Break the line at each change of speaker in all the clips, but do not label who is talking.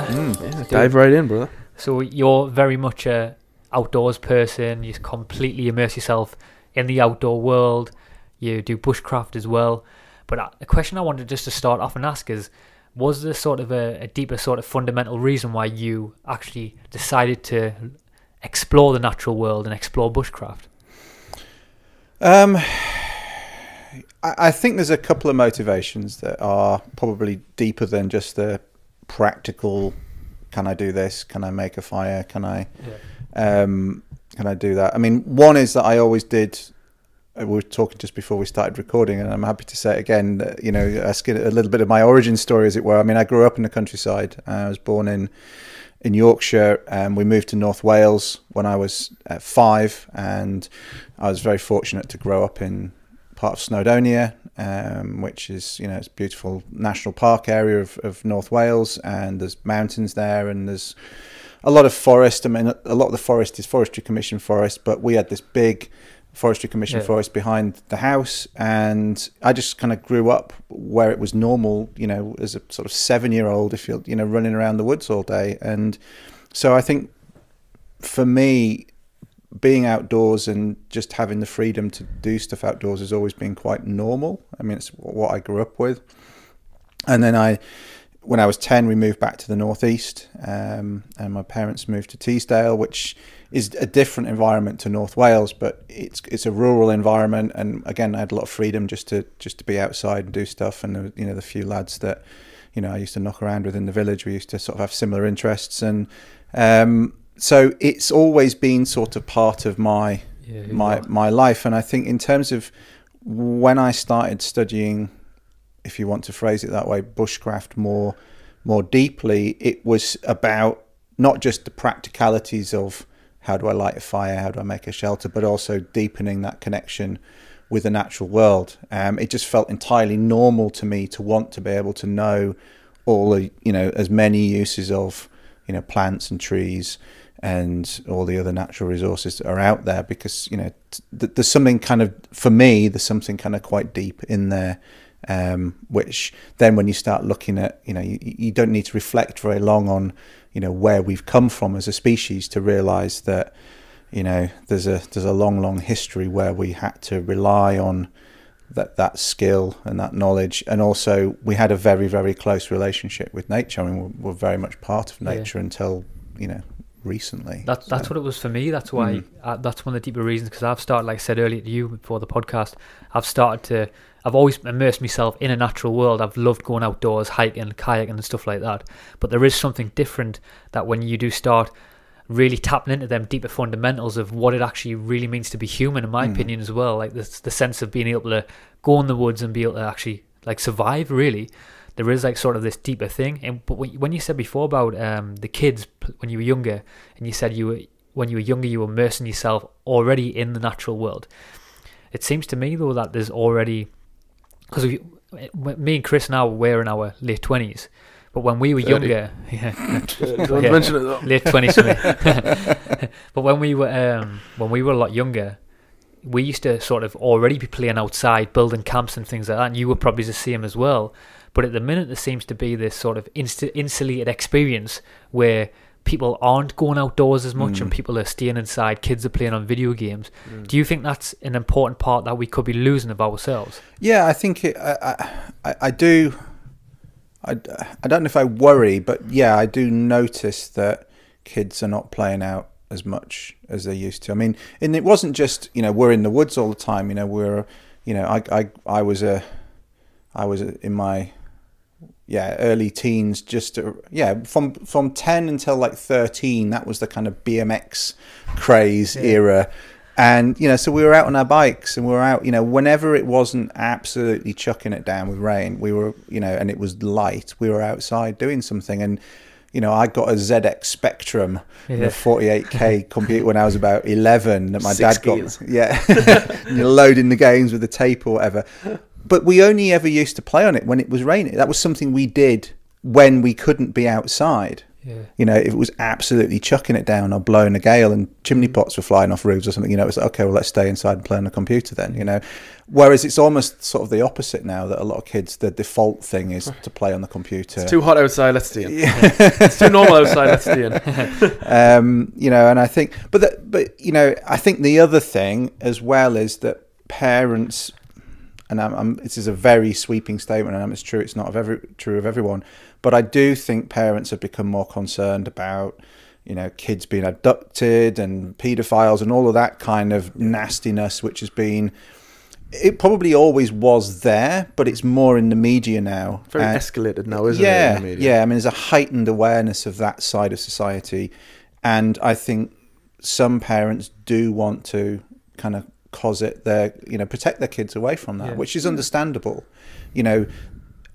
do?
Mm,
Let's
dive right in, brother.
So you're very much a outdoors person. You completely immerse yourself in the outdoor world. You do bushcraft as well. But uh, a question I wanted just to start off and ask is: Was there sort of a, a deeper, sort of fundamental reason why you actually decided to explore the natural world and explore bushcraft?
Um, I, I think there's a couple of motivations that are probably deeper than just the practical. Can I do this? Can I make a fire? Can I? Um, can I do that? I mean, one is that I always did. uh, We were talking just before we started recording, and I'm happy to say it again. That, you know, asking a little bit of my origin story, as it were. I mean, I grew up in the countryside. I was born in in Yorkshire, and we moved to North Wales when I was uh, five, and I was very fortunate to grow up in part of Snowdonia, um, which is you know it's a beautiful national park area of, of North Wales, and there's mountains there, and there's a lot of forest. I mean, a lot of the forest is Forestry Commission forest, but we had this big Forestry Commission
Yeah.
forest behind the house, and I just kind of grew up where it was normal, you know, as a sort of seven-year-old, if you're, you know, running around the woods all day, and so I think for me, being outdoors and just having the freedom to do stuff outdoors has always been quite normal. I mean, it's what I grew up with, and then I when I was 10, we moved back to the northeast, um, and my parents moved to Teesdale, which is a different environment to North Wales, but it's it's a rural environment, and again, I had a lot of freedom just to just to be outside and do stuff, and there you know the few lads that you know I used to knock around with in the village, we used to sort of have similar interests, and um, so it's always been sort of part of my
Yeah,
my my life, and I think in terms of when I started studying if you want to phrase it that way, bushcraft more more deeply, it was about not just the practicalities of how do I light a fire, how do I make a shelter, but also deepening that connection with the natural world. Um, it just felt entirely normal to me to want to be able to know all the you know as many uses of you know plants and trees and all the other natural resources that are out there because you know th- there's something kind of for me there's something kind of quite deep in there um, which then when you start looking at you know you, you don't need to reflect very long on you know where we've come from as a species to realize that you know there's a there's a long long history where we had to rely on that that skill and that knowledge and also we had a very very close relationship with nature I mean we're, we're very much part of
Yeah.
nature until you know recently
That, that's
So-
what it was for me. That's why.
Mm.
Uh, that's one of the deeper reasons. Because I've started, like I said earlier to you before the podcast, I've started to. I've always immersed myself in a natural world. I've loved going outdoors, hiking, kayaking, and stuff like that. But there is something different that when you do start really tapping into them deeper fundamentals of what it actually really means to be human, in my
Mm.
opinion, as well. Like this, the sense of being able to go in the woods and be able to actually like survive. Really, there is like sort of this deeper thing. And but when when you said before about um, the kids when you were younger, and you said you were when you were younger you were immersing yourself already in the natural world. It seems to me though that there's already because me and Chris now we're in our late twenties, but when we were
30.
younger, yeah,
Don't
Yeah.
mention it though.
late twenties for me. but when we were um, when we were a lot younger, we used to sort of already be playing outside, building camps and things like that. And you were probably the same as well. But at the minute, there seems to be this sort of insta- insulated experience where people aren't going outdoors as much and
Mm.
people are staying inside. Kids are playing on video games.
Mm.
Do you think that's an important part that we could be losing of ourselves?
Yeah, I think it, I, I, I do. I, I don't know if I worry, but yeah, I do notice that kids are not playing out as much as they used to. I mean, and it wasn't just you know we're in the woods all the time. You know, we're you know I I, I was a I was a, in my yeah early teens just uh, yeah from from 10 until like 13 that was the kind of BMX craze
Yeah.
era. And you know so we were out on our bikes and we were out you know whenever it wasn't absolutely chucking it down with rain we were you know and it was light we were outside doing something. And you know I got a ZX Spectrum
Yeah.
a 48k computer when I was about 11 that my
Six
dad got yeah. You're loading the games with the tape or whatever but we only ever used to play on it when it was raining that was something we did when we couldn't be outside
Yeah.
You know, if it was absolutely chucking it down or blowing a gale and chimney pots were flying off roofs or something, you know, it's like, okay, well, let's stay inside and play on the computer then, you know. Whereas it's almost sort of the opposite now that a lot of kids, the default thing is to play on the computer.
It's too hot outside. Let's stay in.
Yeah.
It's too normal outside. Let's stay in.
um, you know, and I think, but that, but you know, I think the other thing as well is that parents, and I'm, I'm, this is a very sweeping statement, and it's true. It's not of every true of everyone, but I do think parents have become more concerned about, you know, kids being abducted and paedophiles and all of that kind of nastiness, which has been. It probably always was there, but it's more in the media now.
Very
And-
escalated now, isn't
yeah,
it? media?
Yeah, I mean, there's a heightened awareness of that side of society. And I think some parents do want to kind of cause it their, you know, protect their kids away from that,
Yeah.
which is mm. understandable. You know,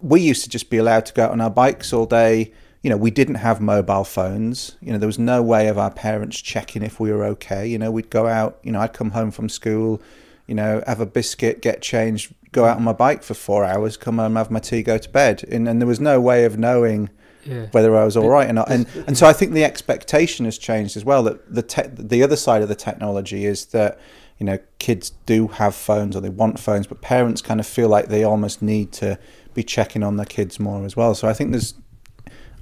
we used to just be allowed to go out on our bikes all day. You know, we didn't have mobile phones. You know, there was no way of our parents checking if we were okay. You know, we'd go out, you know, I'd come home from school, you know, have a biscuit, get changed, go out on my bike for four hours, come home, have my tea, go to bed. And, and there was no way of knowing
Yeah.
whether I was all right or not. And and so I think the expectation has changed as well. That the te- the other side of the technology is that you know kids do have phones or they want phones, but parents kind of feel like they almost need to be checking on their kids more as well. So I think there's.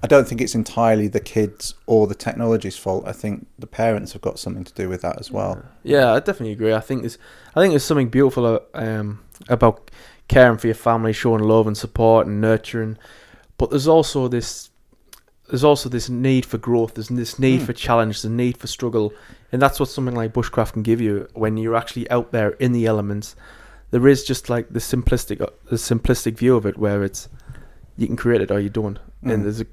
I don't think it's entirely the kids or the technology's fault. I think the parents have got something to do with that as well.
Yeah, I definitely agree. I think there's, I think there's something beautiful uh, um, about caring for your family, showing love and support and nurturing. But there's also this, there's also this need for growth. There's this need
Mm.
for challenge. There's a need for struggle, and that's what something like bushcraft can give you when you're actually out there in the elements. There is just like the simplistic, uh, the simplistic view of it, where it's you can create it or you don't,
Mm.
and there's a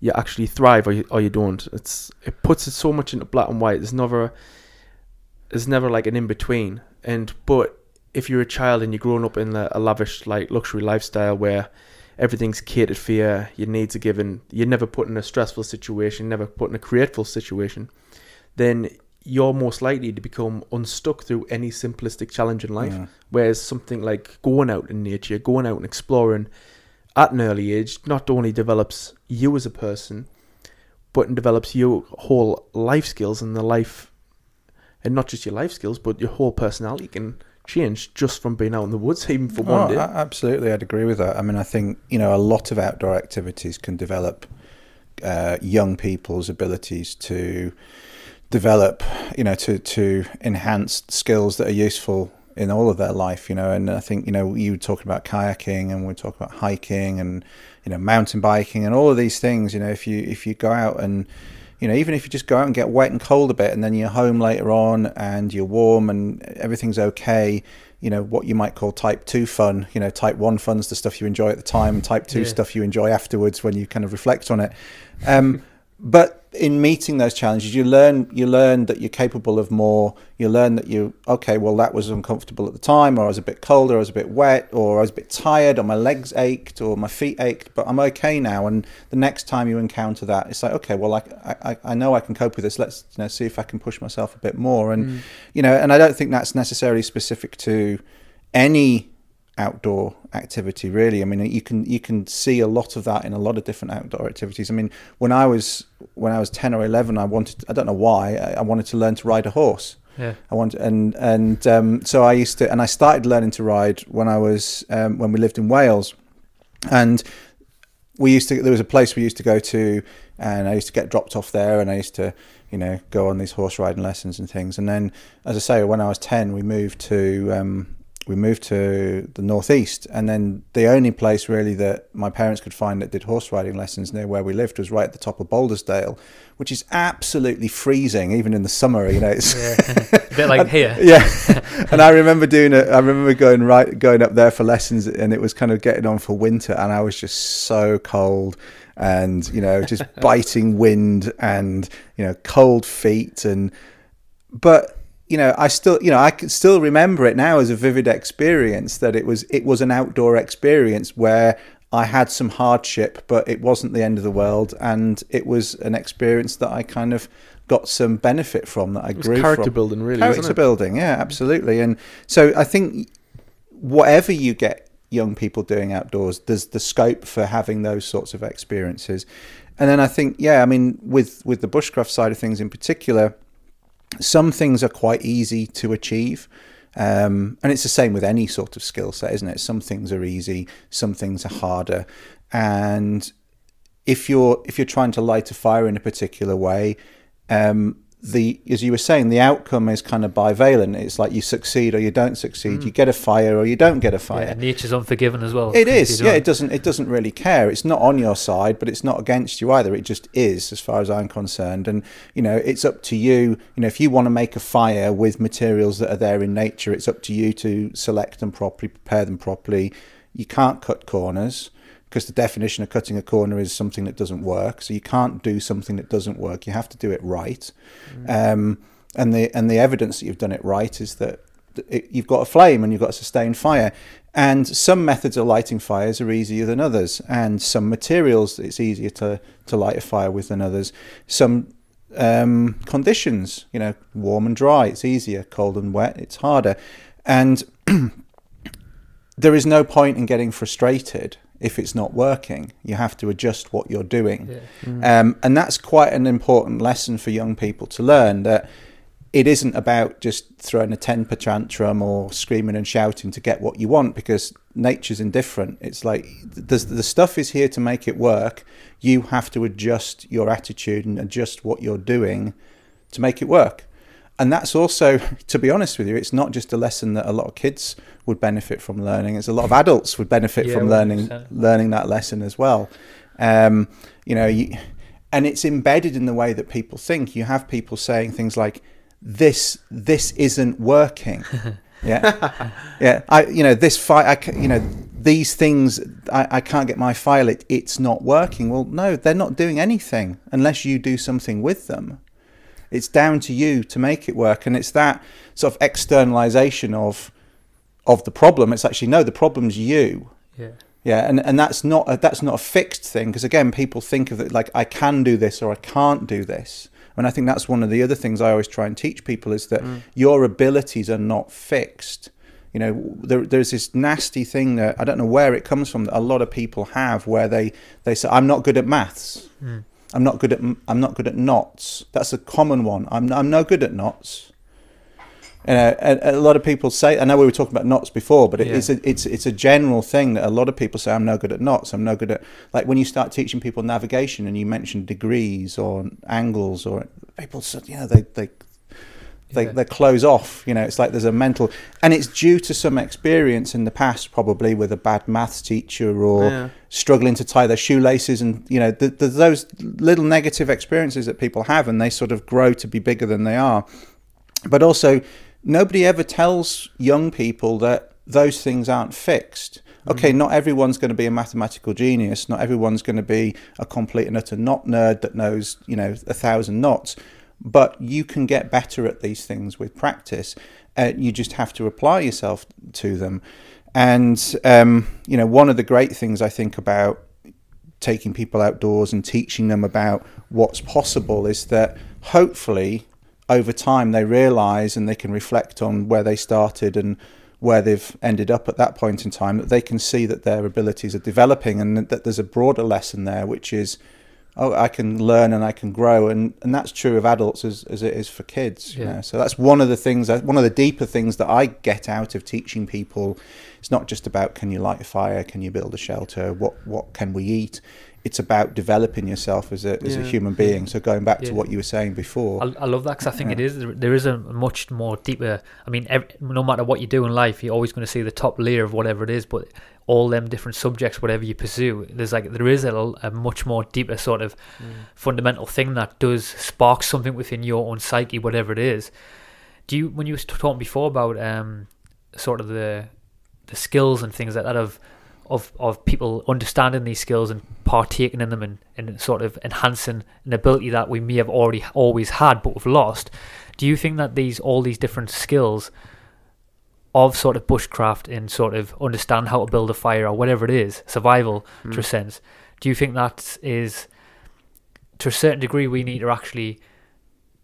you actually thrive or you, or you don't. It's it puts it so much into black and white. There's never there's never like an in between. And but if you're a child and you're growing up in a, a lavish like luxury lifestyle where everything's catered for you, your needs are given, you're never put in a stressful situation, never put in a grateful situation, then you're most likely to become unstuck through any simplistic challenge in life.
Mm.
Whereas something like going out in nature, going out and exploring at an early age, not only develops you as a person, but develops your whole life skills and the life, and not just your life skills, but your whole personality can change just from being out in the woods, even for one
Oh,
day.
absolutely, I'd agree with that. I mean, I think you know a lot of outdoor activities can develop uh, young people's abilities to develop, you know, to to enhance skills that are useful in all of their life. You know, and I think you know you were talking about kayaking, and we talking about hiking, and you know mountain biking, and all of these things. You know, if you if you go out and you know, even if you just go out and get wet and cold a bit, and then you're home later on and you're warm and everything's okay, you know, what you might call type two fun. You know, type one fun's the stuff you enjoy at the time, and type two
Yeah.
stuff you enjoy afterwards when you kind of reflect on it. Um, but in meeting those challenges, you learn you learn that you're capable of more. You learn that you okay, well that was uncomfortable at the time, or I was a bit cold, or I was a bit wet, or I was a bit tired, or my legs ached, or my feet ached, but I'm okay now. And the next time you encounter that, it's like okay, well I I, I know I can cope with this. Let's you know see if I can push myself a bit more. And mm. you know, and I don't think that's necessarily specific to any outdoor activity really. I mean you can you can see a lot of that in a lot of different outdoor activities. I mean when i was when i was 10 or 11 i wanted i don't know why i, I wanted to learn to ride a horse.
Yeah.
I want and and um, so I used to and I started learning to ride when I was um, when we lived in Wales, and we used to there was a place we used to go to, and I used to get dropped off there, and I used to you know go on these horse riding lessons and things, and then as I say, when I was ten, we moved to um, we moved to the northeast, and then the only place really that my parents could find that did horse riding lessons near where we lived was right at the top of Baldersdale, which is absolutely freezing even in the summer. You know, it's
Yeah. a bit like here.
yeah, and I remember doing it. I remember going right, going up there for lessons, and it was kind of getting on for winter, and I was just so cold, and you know, just biting wind, and you know, cold feet, and but you know, I still, you know, I can still remember it now as a vivid experience that it was it was an outdoor experience where I had some hardship, but it wasn't the end of the world, and it was an experience that I kind of got some benefit from that I
It was
grew
character
from.
building, really,
character building yeah absolutely. And so i think whatever you get young people doing outdoors there's the scope for having those sorts of experiences. And then I think, yeah, I mean, with with the bushcraft side of things in particular, some things are quite easy to achieve. Um, and it's the same with any sort of skill set, isn't it? Some things are easy, some things are harder. And if you're if you're trying to light a fire in a particular way, um, the as you were saying, the outcome is kind of bivalent. It's like you succeed or you don't succeed. Mm. You get a fire or you don't get a fire.
Yeah, nature's unforgiving as well.
It is, yeah. It doesn't. It doesn't really care. It's not on your side, but it's not against you either. It just is, as far as I'm concerned. And you know, it's up to you. You know, if you want to make a fire with materials that are there in nature, it's up to you to select them properly, prepare them properly. You can't cut corners because the definition of cutting a corner is something that doesn't work. So you can't do something that doesn't work. You have to do it right. Um, and the and the evidence that you've done it right is that it, you've got a flame and you've got a sustained fire. And some methods of lighting fires are easier than others, and some materials it's easier to, to light a fire with than others. Some um, conditions, you know, warm and dry, it's easier. Cold and wet, it's harder. And there is no point in getting frustrated if it's not working. You have to adjust what you're doing.
Yeah.
Um, and that's quite an important lesson for young people to learn that it isn't about just throwing a temper tantrum or screaming and shouting to get what you want because nature's indifferent. It's like the, the stuff is here to make it work. You have to adjust your attitude and adjust what you're doing to make it work. And that's also, to be honest with you, it's not just a lesson that a lot of kids would benefit from learning. It's a lot of adults would benefit
Yeah,
from learning
100%.
learning that lesson as well. Um, you know, you, and it's embedded in the way that people think. You have people saying things like, "This this isn't working." yeah, yeah. I you know this file. I you know these things. I, I can't get my file. It it's not working. Well, no, they're not doing anything unless you do something with them. It's down to you to make it work, and it's that sort of externalization of of the problem. It's actually no, the problem's you.
Yeah.
Yeah, and, and that's not a, that's not a fixed thing because again, people think of it like I can do this or I can't do this, and I think that's one of the other things I always try and teach people is that mm. your abilities are not fixed. You know, there, there's this nasty thing that I don't know where it comes from that a lot of people have, where they they say I'm not good at maths, mm. I'm not good at I'm not good at knots. That's a common one. I'm I'm no good at knots. You uh, know, a, a lot of people say. I know we were talking about knots before, but it,
Yeah.
it's a, it's it's a general thing that a lot of people say. I'm no good at knots. I'm no good at like when you start teaching people navigation and you mention degrees or angles or people said you know they they they, they close off. You know, it's like there's a mental, and it's due to some experience in the past, probably with a bad maths teacher or
Yeah.
struggling to tie their shoelaces, and you know, th- th- those little negative experiences that people have, and they sort of grow to be bigger than they are. But also, nobody ever tells young people that those things aren't fixed. Mm-hmm. Okay, not everyone's going to be a mathematical genius. Not everyone's going to be a complete and utter knot nerd that knows, you know, a thousand knots. But you can get better at these things with practice. Uh, you just have to apply yourself to them. And um, you know, one of the great things I think about taking people outdoors and teaching them about what's possible is that hopefully over time they realize and they can reflect on where they started and where they've ended up at that point in time that they can see that their abilities are developing and that there's a broader lesson there which is oh I can learn and I can grow and and that's true of adults as, as it is for kids you
Yeah.
know so that's one of the things that one of the deeper things that I get out of teaching people it's not just about can you light a fire can you build a shelter what what can we eat it's about developing yourself as a as a human being so going back to what you were saying before
I, I love that because I think
Yeah.
it is. There, is a much more deeper. I mean, ev no matter what you do in life, you're always going to see the top layer of whatever it is. But all them different subjects, whatever you pursue, there's like there is a, a much more deeper sort of fundamental thing that does spark something within your own psyche, whatever it is. Do you when you was talking before about um sort of the the skills and things like that of of of people understanding these skills and partaking in them and, and sort of enhancing an ability that we may have already always had but we've lost. Do you think that these all these different skills of sort of bushcraft and sort of understand how to build a fire or whatever it is, survival to a sense, do you think that is to a certain degree we need to actually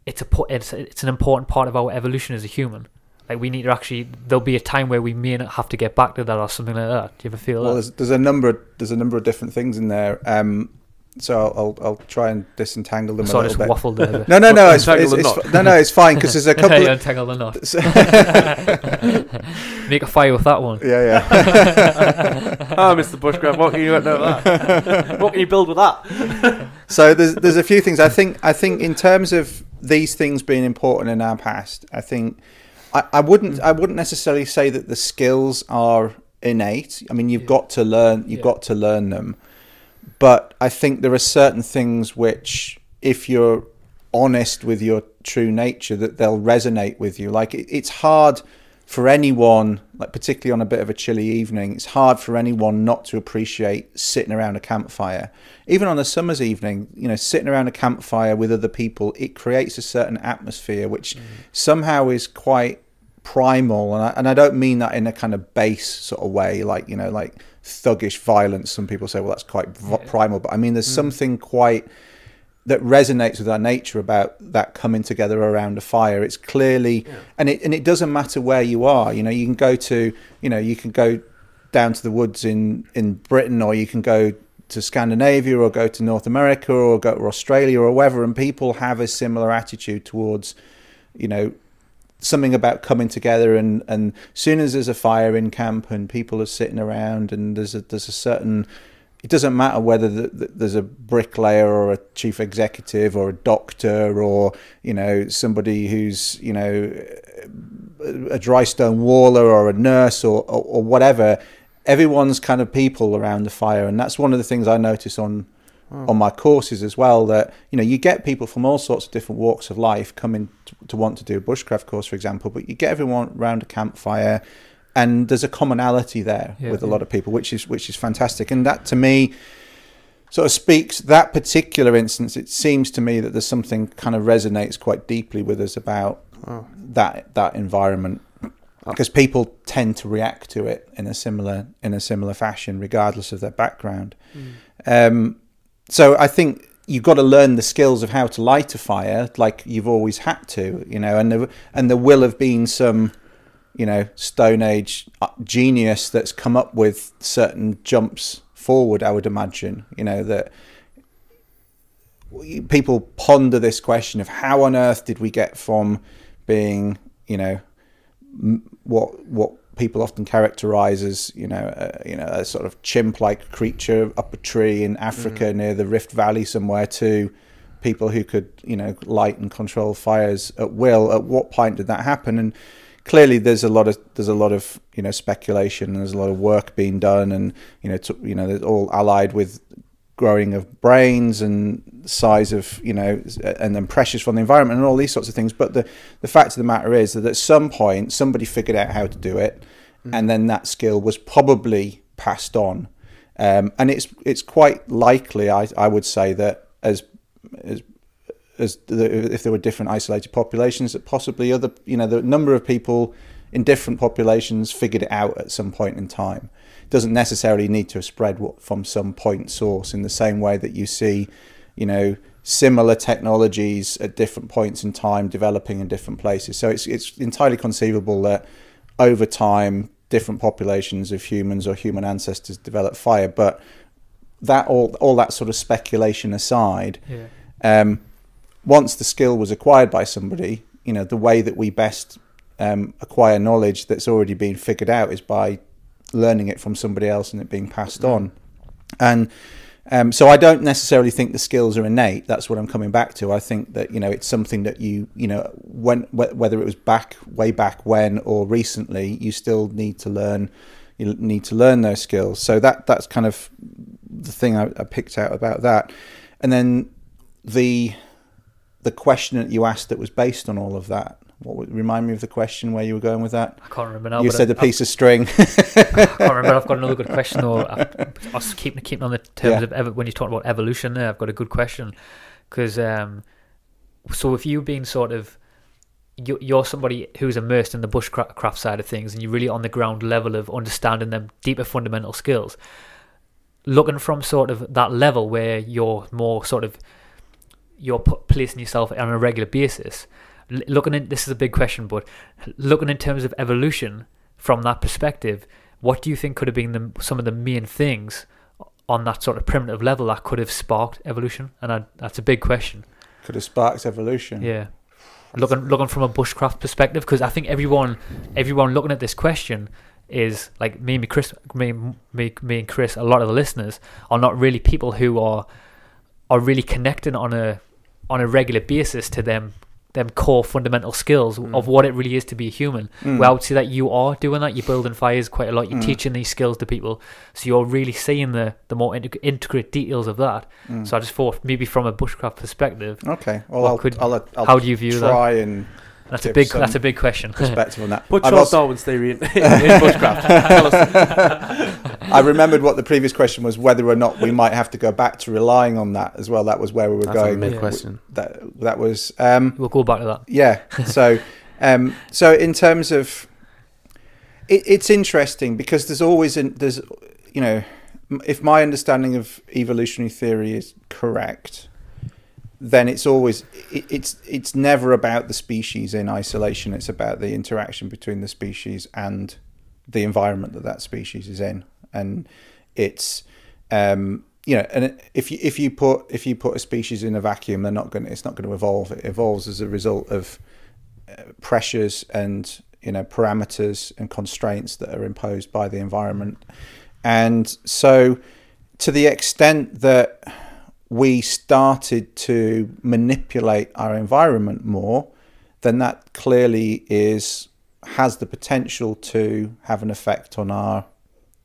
it's a it's it's an important part of our evolution as a human. Like we need to actually there'll be a time where we may not have to get back to that or something like that. Do you ever feel
Well,
that?
there's, there's a number of, there's a number of different things in there. Um, so I'll, I'll I'll try and disentangle them
So
a
I
little
just
bit.
waffled there.
No, no, no. It's,
Untangle
it's,
the
it's, no, no. It's fine because there's a couple.
you
of,
untangle the knot. Make a fire with that one.
yeah. Yeah.
Ah, Mr. Bushcraft, what can you know that? what can you build with that?
so there's there's a few things I think I think in terms of these things being important in our past, I think I, I wouldn't I wouldn't necessarily say that the skills are innate. I mean, you've
Yeah.
got to learn you've
Yeah.
got to learn them, but I think there are certain things which, if you're honest with your true nature, that they'll resonate with you. Like it, it's hard for anyone, like particularly on a bit of a chilly evening, it's hard for anyone not to appreciate sitting around a campfire. Even on a summer's evening, you know, sitting around a campfire with other people, it creates a certain atmosphere which mm. somehow is quite primal. And I, and I don't mean that in a kind of base sort of way, like, you know, like thuggish violence. Some people say, well, that's quite v-
Yeah.
primal. But I mean, there's mm. something quite that resonates with our nature about that coming together around a fire. It's clearly, and it and it doesn't matter where you are. You know, you can go to, you know, you can go down to the woods in in Britain, or you can go to Scandinavia, or go to North America, or go to Australia, or wherever, and people have a similar attitude towards, you know. Something about coming together, and and soon as there's a fire in camp, and people are sitting around, and there's a there's a certain it doesn't matter whether the, the, there's a bricklayer or a chief executive or a doctor or you know somebody who's you know a dry stone waller or a nurse or, or, or whatever everyone's kind of people around the fire. And that's one of the things i notice on on my courses as well that you know you get people from all sorts of different walks of life coming to, to want to do a bushcraft course for example but you get everyone around a campfire and there's a commonality there
Yeah.
with a lot of people which is which is fantastic. And that to me sort of speaks that particular instance it seems to me that there's something kind of resonates quite deeply with us about
Oh.
that that environment because people tend to react to it in a similar in a similar fashion regardless of their background. Um, so I think you've got to learn the skills of how to light a fire, like you've always had to, you know, and there, and there will have been some, you know, Stone Age uh, genius that's come up with certain jumps forward. I would imagine, you know, that people ponder this question of how on earth did we get from being, you know, what what people often characterize as you know uh, you know a sort of chimp-like creature up a tree in Africa near the Rift Valley somewhere to people who could you know light and control fires at will. At what point did that happen? And clearly there's a lot of there's a lot of you know speculation and there's a lot of work being done and you know to, you know it's all allied with growing of brains and size of you know and then pressures from the environment and all these sorts of things. But the the fact of the matter is that at some point somebody figured out how to do it and then that skill was probably passed on. Um, and it's it's quite likely I, I would say that as as as the, if there were different isolated populations that possibly other you know the number of people in different populations figured it out at some point in time doesn't necessarily need to have spread from some point source in the same way that you see you know similar technologies at different points in time developing in different places so it's it's entirely conceivable that over time different populations of humans or human ancestors develop fire but that all all that sort of speculation aside
Yeah.
um, once the skill was acquired by somebody, you know, the way that we best um, acquire knowledge that's already been figured out is by learning it from somebody else and it being passed on. And um, so I don't necessarily think the skills are innate. That's what I'm coming back to. I think that you know it's something that you you know when wh- whether it was back way back when or recently, you still need to learn. You need to learn those skills. So that that's kind of the thing I, I picked out about that. And then the the question that you asked that was based on all of that. What would remind me of the question where you were going with that?
I can't remember now.
you said a piece of string.
I can't remember. I've got another good question though. I, I was keeping keeping on the terms
Yeah.
of ev- when you talk about evolution. There, I've got a good question because um, so if you've been sort of you, you're somebody who's immersed in the bushcraft side of things, and you're really on the ground level of understanding them deeper fundamental skills. Looking from sort of that level where you're more sort of you're placing yourself on a regular basis. Looking in, this is a big question, but looking in terms of evolution from that perspective, what do you think could have been the, some of the main things on that sort of primitive level that could have sparked evolution? And I, that's a big question.
Could have sparked evolution.
Yeah. Looking looking from a bushcraft perspective, because I think everyone everyone looking at this question is like me, me, Chris, me, me, me, and Chris. A lot of the listeners are not really people who are are really connecting on a on a regular basis to them them core fundamental skills
Mm.
of what it really is to be a human.
Mm.
Well, I would say that you are doing that. You're building fires quite a lot. You're
Mm.
teaching these skills to people, so you're really seeing the the more integ- intricate details of that.
Mm.
So I just thought maybe from a bushcraft perspective,
okay. Well, I'll,
could-
I'll, I'll
how do you view that?
and
That's a big
some
that's a big question.
perspective on that.
Put
I've
Charles
also-
Darwin's theory in, in, in bushcraft. Tell us.
I remembered what the previous question was whether or not we might have to go back to relying on that as well. That was where we were
That's a
going.
mid
Yeah.
question.
That that was um,
we'll go back to that.
yeah. So um, so in terms of it, it's interesting because there's always an, there's you know if my understanding of evolutionary theory is correct then it's always it, it's it's never about the species in isolation. It's about the interaction between the species and the environment that that species is in. And it's um you know and if you if you put if you put a species in a vacuum they're not going it's not going to evolve. It evolves as a result of uh, pressures and you know parameters and constraints that are imposed by the environment. And so to the extent that we started to manipulate our environment more then that clearly is has the potential to have an effect on our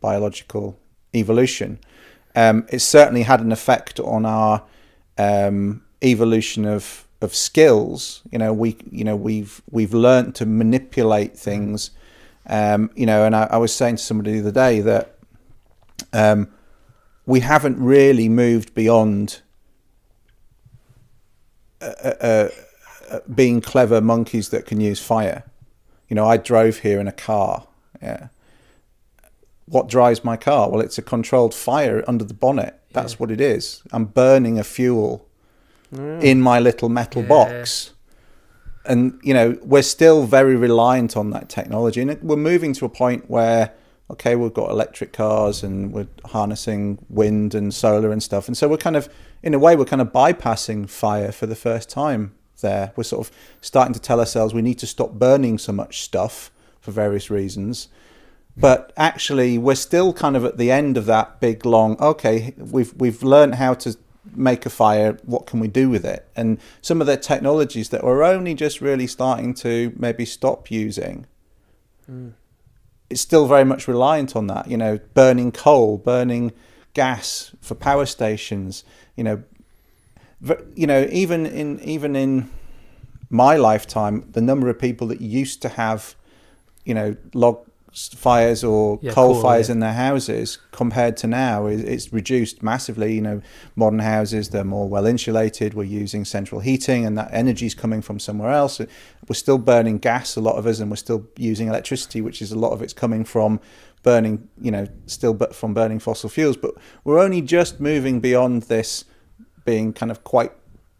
biological evolution um, it certainly had an effect on our um, evolution of of skills. You know, we you know we've we've learned to manipulate things. Um, you know, and I, I was saying to somebody the other day that um, we haven't really moved beyond uh, uh, uh, being clever monkeys that can use fire. You know, I drove here in a car. Yeah. What drives my car? Well, it's a controlled fire under the bonnet. That's
Yeah.
what it is. I'm burning a fuel in my little metal
Yeah.
box. And, you know, we're still very reliant on that technology. And we're moving to a point where, okay, we've got electric cars and we're harnessing wind and solar and stuff. And so we're kind of, in a way, we're kind of bypassing fire for the first time there. We're sort of starting to tell ourselves we need to stop burning so much stuff for various reasons. But actually we're still kind of at the end of that big long okay we've we've learned how to make a fire. What can we do with it? And some of the technologies that we're only just really starting to maybe stop using mm. It's still very much reliant on that you know burning coal burning gas for power stations you know. You know even in even in my lifetime the number of people that used to have you know log fires or
Yeah,
coal
coal,
fires
yeah.
in their houses compared to now is it's reduced massively you know modern houses they're more well insulated we're using central heating and that energy is coming from somewhere else we're still burning gas a lot of us and we're still using electricity which is a lot of it's coming from burning you know still but from burning fossil fuels but we're only just moving beyond this being kind of quite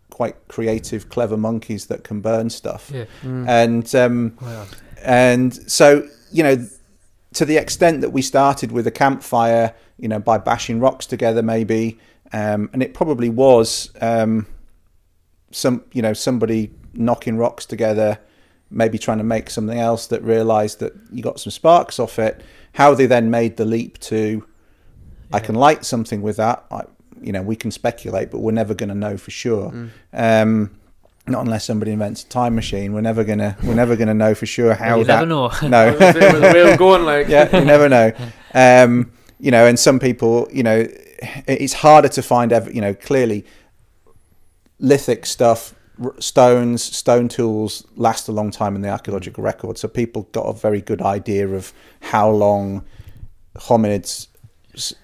quite creative clever monkeys that can burn stuff
Yeah.
and um
Wow.
and so, you know, to the extent that we started with a campfire, you know, by bashing rocks together, maybe, um, and it probably was um, some, you know, somebody knocking rocks together, maybe trying to make something else that realised that you got some sparks off it. How they then made the leap to, I can light something with that. I, you know, we can speculate, but we're never going to know for sure. Um, not unless somebody invents a time machine. We're never gonna we're never gonna know for sure how
you
that
never know.
no
Where the whale going like?
yeah, you never know. Um, you know, and some people, you know, it's harder to find. Ever, you know, clearly, lithic stuff, stones, stone tools last a long time in the archaeological record. So people got a very good idea of how long hominids,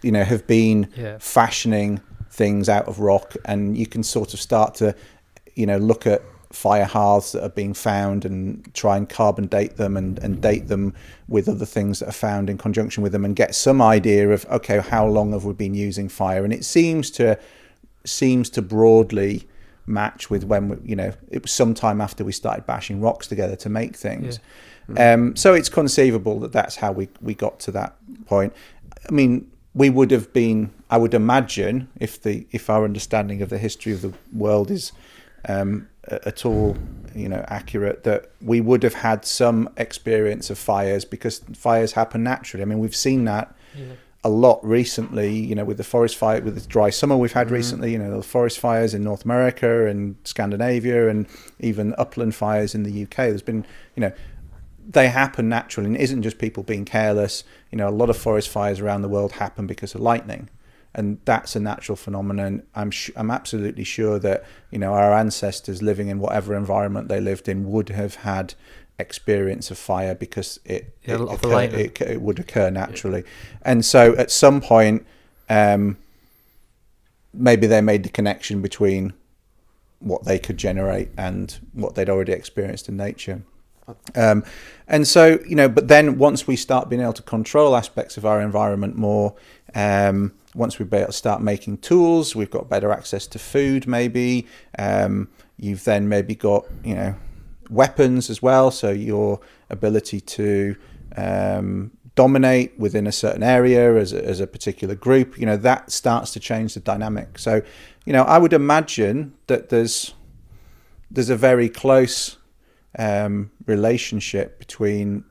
you know, have been
Yeah.
fashioning things out of rock, and you can sort of start to, you know, look at fire hearths that are being found and try and carbon date them and, and date them with other things that are found in conjunction with them and get some idea of okay how long have we been using fire? And it seems to seems to broadly match with when we, you know it was sometime after we started bashing rocks together to make things. Um, so it's conceivable that that's how we, we got to that point. I mean we would have been, I would imagine, if the if our understanding of the history of the world is um, at all, you know, accurate, that we would have had some experience of fires because fires happen naturally. I mean, we've seen that
Yeah.
a lot recently, you know, with the forest fire, with the dry summer we've had
Mhm.
recently, you know, the forest fires in North America and Scandinavia and even upland fires in the UK. There's been, you know, they happen naturally and it isn't just people being careless. You know, a lot of forest fires around the world happen because of lightning. And that's a natural phenomenon. I'm sh- I'm absolutely sure that you know our ancestors living in whatever environment they lived in would have had experience of fire because it
Yeah,
it, occur- it, it would occur naturally. And so at some point, um, maybe they made the connection between what they could generate and what they'd already experienced in nature. Um, and so, you know, but then once we start being able to control aspects of our environment more, um, once we start making tools, we've got better access to food, maybe. Um, you've then maybe got, you know, weapons as well. So your ability to um, dominate within a certain area as a, as a particular group, you know, that starts to change the dynamic. So, you know, I would imagine that there's there's a very close um, relationship between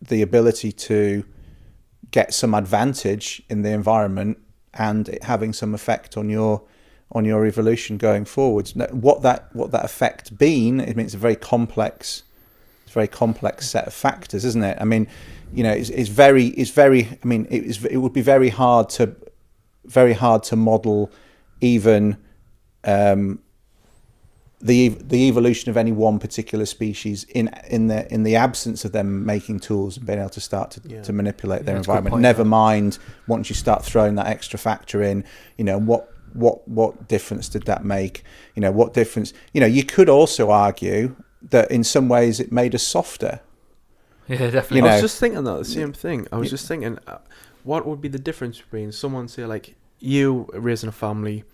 the ability to get some advantage in the environment and having some effect on your on your evolution going forwards. What that what that effect been? I mean, it's a very complex, it's a very complex set of factors, isn't it? I mean, you know, it's, it's very it's very. I mean, it is it would be very hard to very hard to model even um, the the evolution of any one particular species in in the in the absence of them making tools and being able to start to,
Yeah.
to manipulate their
Yeah, that's a good
environment.
point,
Never
yeah.
mind once you start throwing that extra factor in, you know what what what difference did that make? You know what difference? You know you could also argue that in some ways it made us softer.
Yeah, definitely.
You
I was just thinking that the same thing. I was
Yeah.
just thinking, uh, what would be the difference between someone say like you raising a family,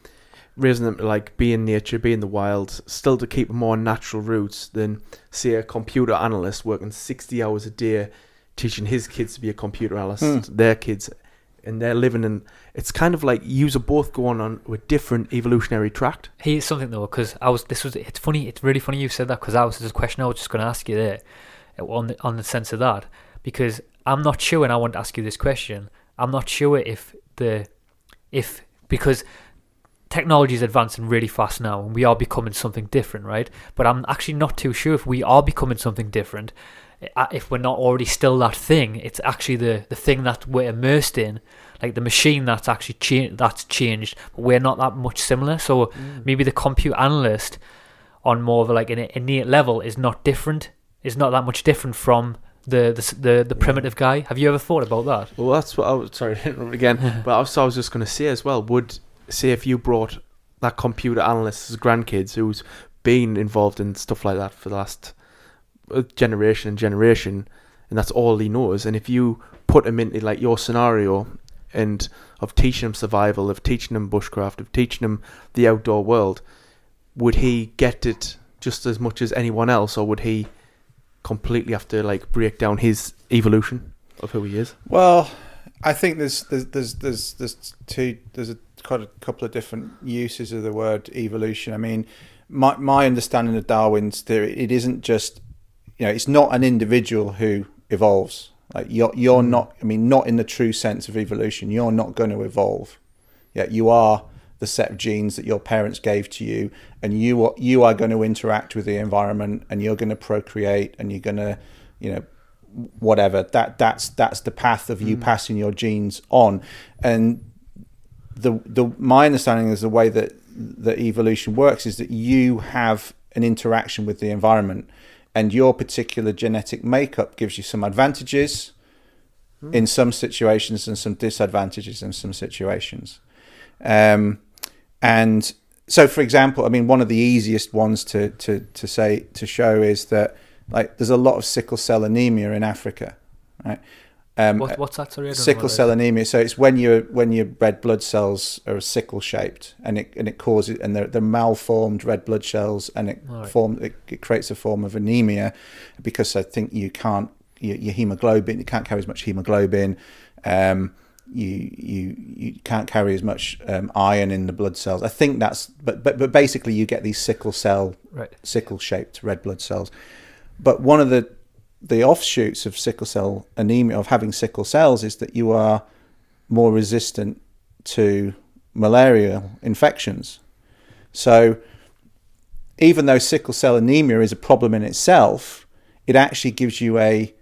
raising them to like be in nature, be in the wild, still to keep more natural roots than say a computer analyst working sixty hours a day, teaching his kids to be a computer analyst,
Hmm.
their kids, and they're living in. It's kind of like you are both going on with different evolutionary tract.
Here's something though, because I was. This was. It's funny. It's really funny you said that because that was the question I was just going to ask you there, uh, on the on the sense of that, because I'm not sure, and I want to ask you this question. I'm not sure if the, if because technology is advancing really fast now, and we are becoming something different, right? But I'm actually not too sure if we are becoming something different. uh, If we're not already still that thing, it's actually the the thing that we're immersed in, like the machine that's actually cha- that's changed. But we're not that much similar, so maybe the compute analyst on more of a, like an innate level is not different is not that much different from the the the, the
Yeah.
primitive guy have you ever thought about that
Well, that's what I was. Sorry, again. But I was, I was just going to say as well. Would say if you brought that computer analyst's grandkids who's been involved in stuff like that for the last uh, generation and generation, and that's all he knows. And if you put him into like your scenario and of teaching him survival, of teaching him bushcraft, of teaching him the outdoor world, would he get it just as much as anyone else, or would he completely have to like break down his evolution of who he is?
Well, I think there's there's there's there's, there's two there's a quite a couple of different uses of the word evolution. I mean, my my understanding of Darwin's theory, it isn't just you know, it's not an individual who evolves. Like you're you're
Mm.
not. I mean, not in the true sense of evolution. You're not going to evolve. Yeah, you are the set of genes that your parents gave to you, and you are you are going to interact with the environment, and you're going to procreate, and you're going to, you know, whatever. That that's that's the path of you
Mm.
passing your genes on, and the the my understanding is the way that that evolution works is that you have an interaction with the environment and your particular genetic makeup gives you some advantages in some situations and some disadvantages in some situations. Um, and so for example i mean one of the easiest ones to to to say to show is that like there's a lot of sickle cell anemia in africa right um,
what, what's that sorry I don't know
sickle cell anemia. So it's when your when your red blood cells are sickle shaped, and it and it causes and they're, they're malformed red blood cells, and it
Right.
form it, it creates a form of anemia, because I think you can't your, your hemoglobin you can't carry as much hemoglobin. Um, you you you can't carry as much um, iron in the blood cells. I think that's but but but basically you get these sickle cell
Right.
sickle shaped red blood cells. But one of the the offshoots of sickle cell anemia of having sickle cells is that you are more resistant to malarial infections. So even though sickle cell anemia is a problem in itself, it actually gives you a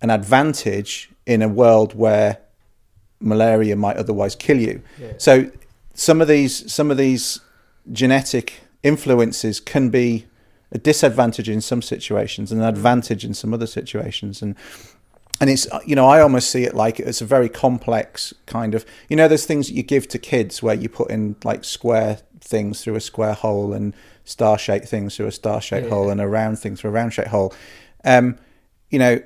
an advantage in a world where malaria might otherwise kill you.
Yeah.
So some of these some of these genetic influences can be a disadvantage in some situations and an advantage in some other situations and and it's you know I almost see it like it's a very complex kind of you know there's things that you give to kids where you put in like square things through a square hole and star shaped things through a star shaped
Yeah.
hole and a round thing through a round shaped hole um you know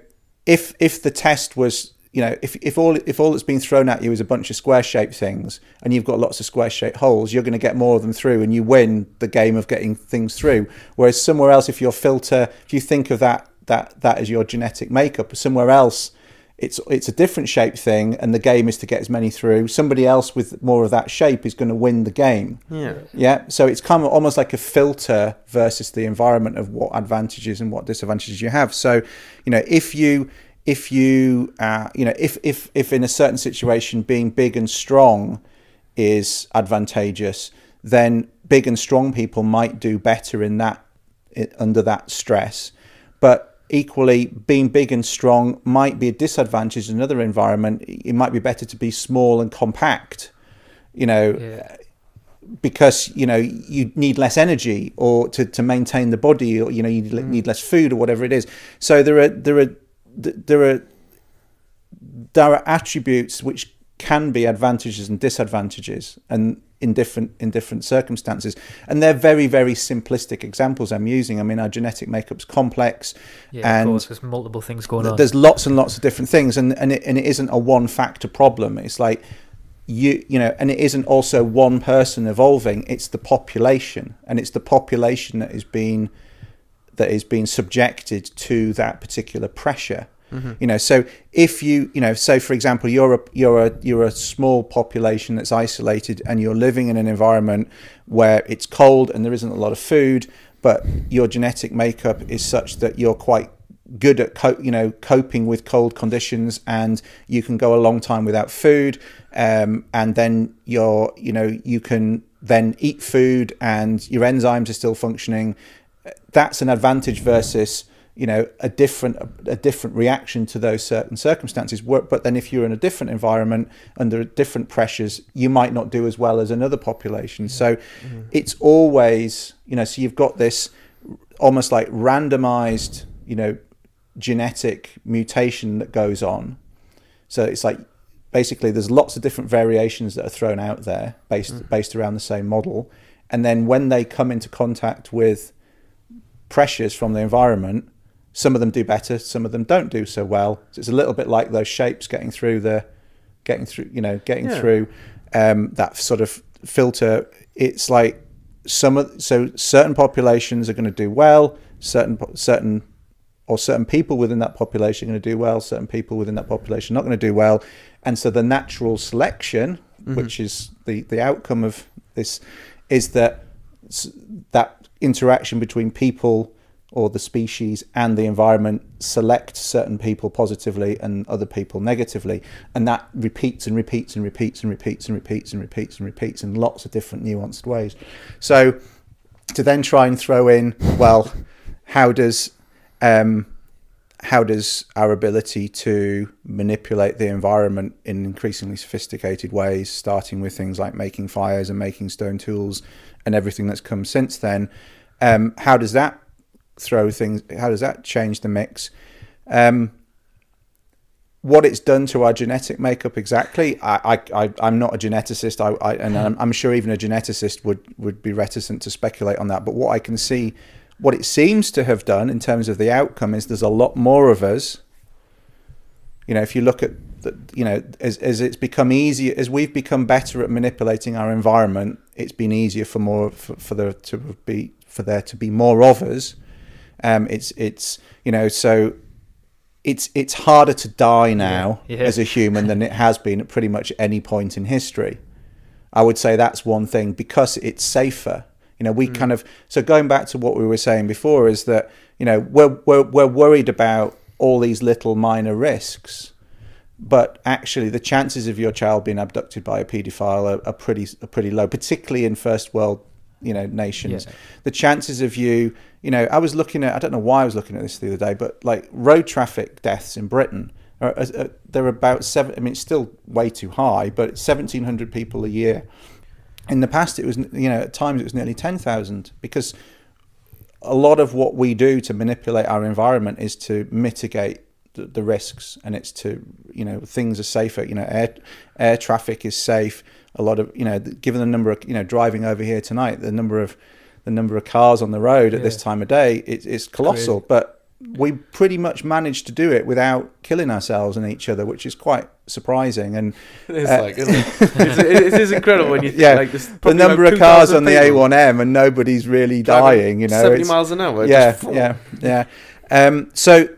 if if the test was you know if, if all if all that's been thrown at you is a bunch of square shaped things and you've got lots of square shaped holes you're going to get more of them through and you win the game of getting things through whereas somewhere else if your filter if you think of that that that as your genetic makeup somewhere else it's it's a different shaped thing and the game is to get as many through somebody else with more of that shape is going to win the game
Yeah.
yeah, so it's kind of almost like a filter versus the environment of what advantages and what disadvantages you have. So, you know, if you if you uh, you know if if if in a certain situation being big and strong is advantageous, then big and strong people might do better in that under that stress. But equally, being big and strong might be a disadvantage in another environment. It might be better to be small and compact. You know,
Yeah.
because you know you need less energy or to, to maintain the body or you know you need, need less food or whatever it is so there are there are there are there are attributes which can be advantages and disadvantages and in different in different circumstances. And they're very very simplistic examples i'm using. I mean our genetic makeup's complex
Yeah,
and
of course, there's multiple things going on.
there's lots and lots of different things and, and, it, and it isn't a one factor problem. It's like you you know and it isn't also one person evolving. It's the population and it's the population that is being that is being subjected to that particular pressure. You know so if you you know so for example you're a you're a you're a small population that's isolated and you're living in an environment where it's cold and there isn't a lot of food but your genetic makeup is such that you're quite good at co- you know coping with cold conditions and you can go a long time without food um, and then you're you know you can then eat food and your enzymes are still functioning that's an advantage versus you know a different a different reaction to those certain circumstances. But then if you're in a different environment under different pressures you might not do as well as another population. So mm-hmm. it's always you know so you've got this almost like randomized you know genetic mutation that goes on. So it's like basically there's lots of different variations that are thrown out there based mm-hmm. based around the same model. And then when they come into contact with pressures from the environment some of them do better some of them don't do so well. So it's a little bit like those shapes getting through the getting through you know getting
Yeah.
through um, that sort of filter. It's like some of so certain populations are going to do well certain certain or certain people within that population are going to do well certain people within that population are not going to do well. And so the natural selection which is the the outcome of this is that that interaction between people or the species and the environment select certain people positively and other people negatively and that repeats and repeats and repeats and repeats and repeats and repeats and repeats in lots of different nuanced ways. So to then try and throw in well how does um, how does our ability to manipulate the environment in increasingly sophisticated ways, starting with things like making fires and making stone tools and everything that's come since then, um, how does that throw things? How does that change the mix? Um, what it's done to our genetic makeup exactly, I, I, I I'm not a geneticist, I, I and I'm, I'm sure even a geneticist would would be reticent to speculate on that. But what I can see, what it seems to have done in terms of the outcome is there's a lot more of us. You know, if you look at the, you know, as as it's become easier, as we've become better at manipulating our environment, it's been easier for more for, for there to be for there to be more of us. Um, it's it's you know so it's it's harder to die now
Yeah. Yeah.
as a human than it has been at pretty much any point in history. I would say that's one thing because it's safer. You know, we kind of so going back to what we were saying before is that you know we're we're we're worried about all these little minor risks, but actually the chances of your child being abducted by a paedophile are, are pretty are pretty low, particularly in first world you know nations.
Yeah.
The chances of you, you know, I was looking at I don't know why I was looking at this the other day, but like road traffic deaths in Britain. Are, are, are- uh, they're about seven. I mean, it's still way too high, but seventeen hundred people a year. In the past, it was you know at times it was nearly ten thousand because a lot of what we do to manipulate our environment is to mitigate the, the risks and it's to you know things are safer you know air air traffic is safe a lot of you know given the number of you know driving over here tonight the number of the number of cars on the road at this time of day it, it's colossal
Crazy.
but we pretty much managed to do it without killing ourselves and each other which is quite surprising and
It's
Uh,
like isn't it? it's, it is incredible when you
Yeah,
like this,
the number of cars
2,000
on the
people
A1M and nobody's really dying you know
seventy miles an hour.
yeah,
just-
yeah, yeah. Um, so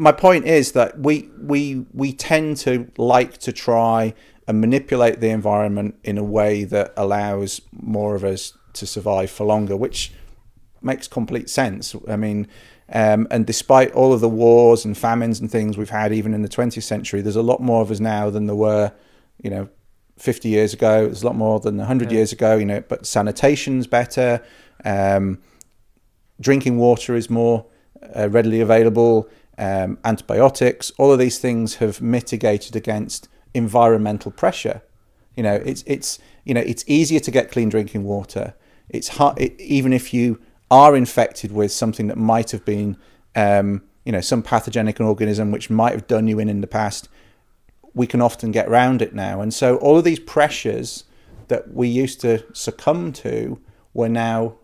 my point is that we we we tend to like to try and manipulate the environment in a way that allows more of us to survive for longer, which makes complete sense. I mean, um, and despite all of the wars and famines and things we've had, even in the 20th century, there's a lot more of us now than there were, you know, 50 years ago. There's a lot more than 100
Yeah.
years ago. You know, but sanitation's better. Um, drinking water is more uh, readily available. Um, antibiotics, all of these things have mitigated against environmental pressure. You know, it's it's you know it's easier to get clean drinking water. It's hard, it, even if you are infected with something that might have been, um, you know, some pathogenic organism which might have done you in in the past. We can often get around it now, and so all of these pressures that we used to succumb to were now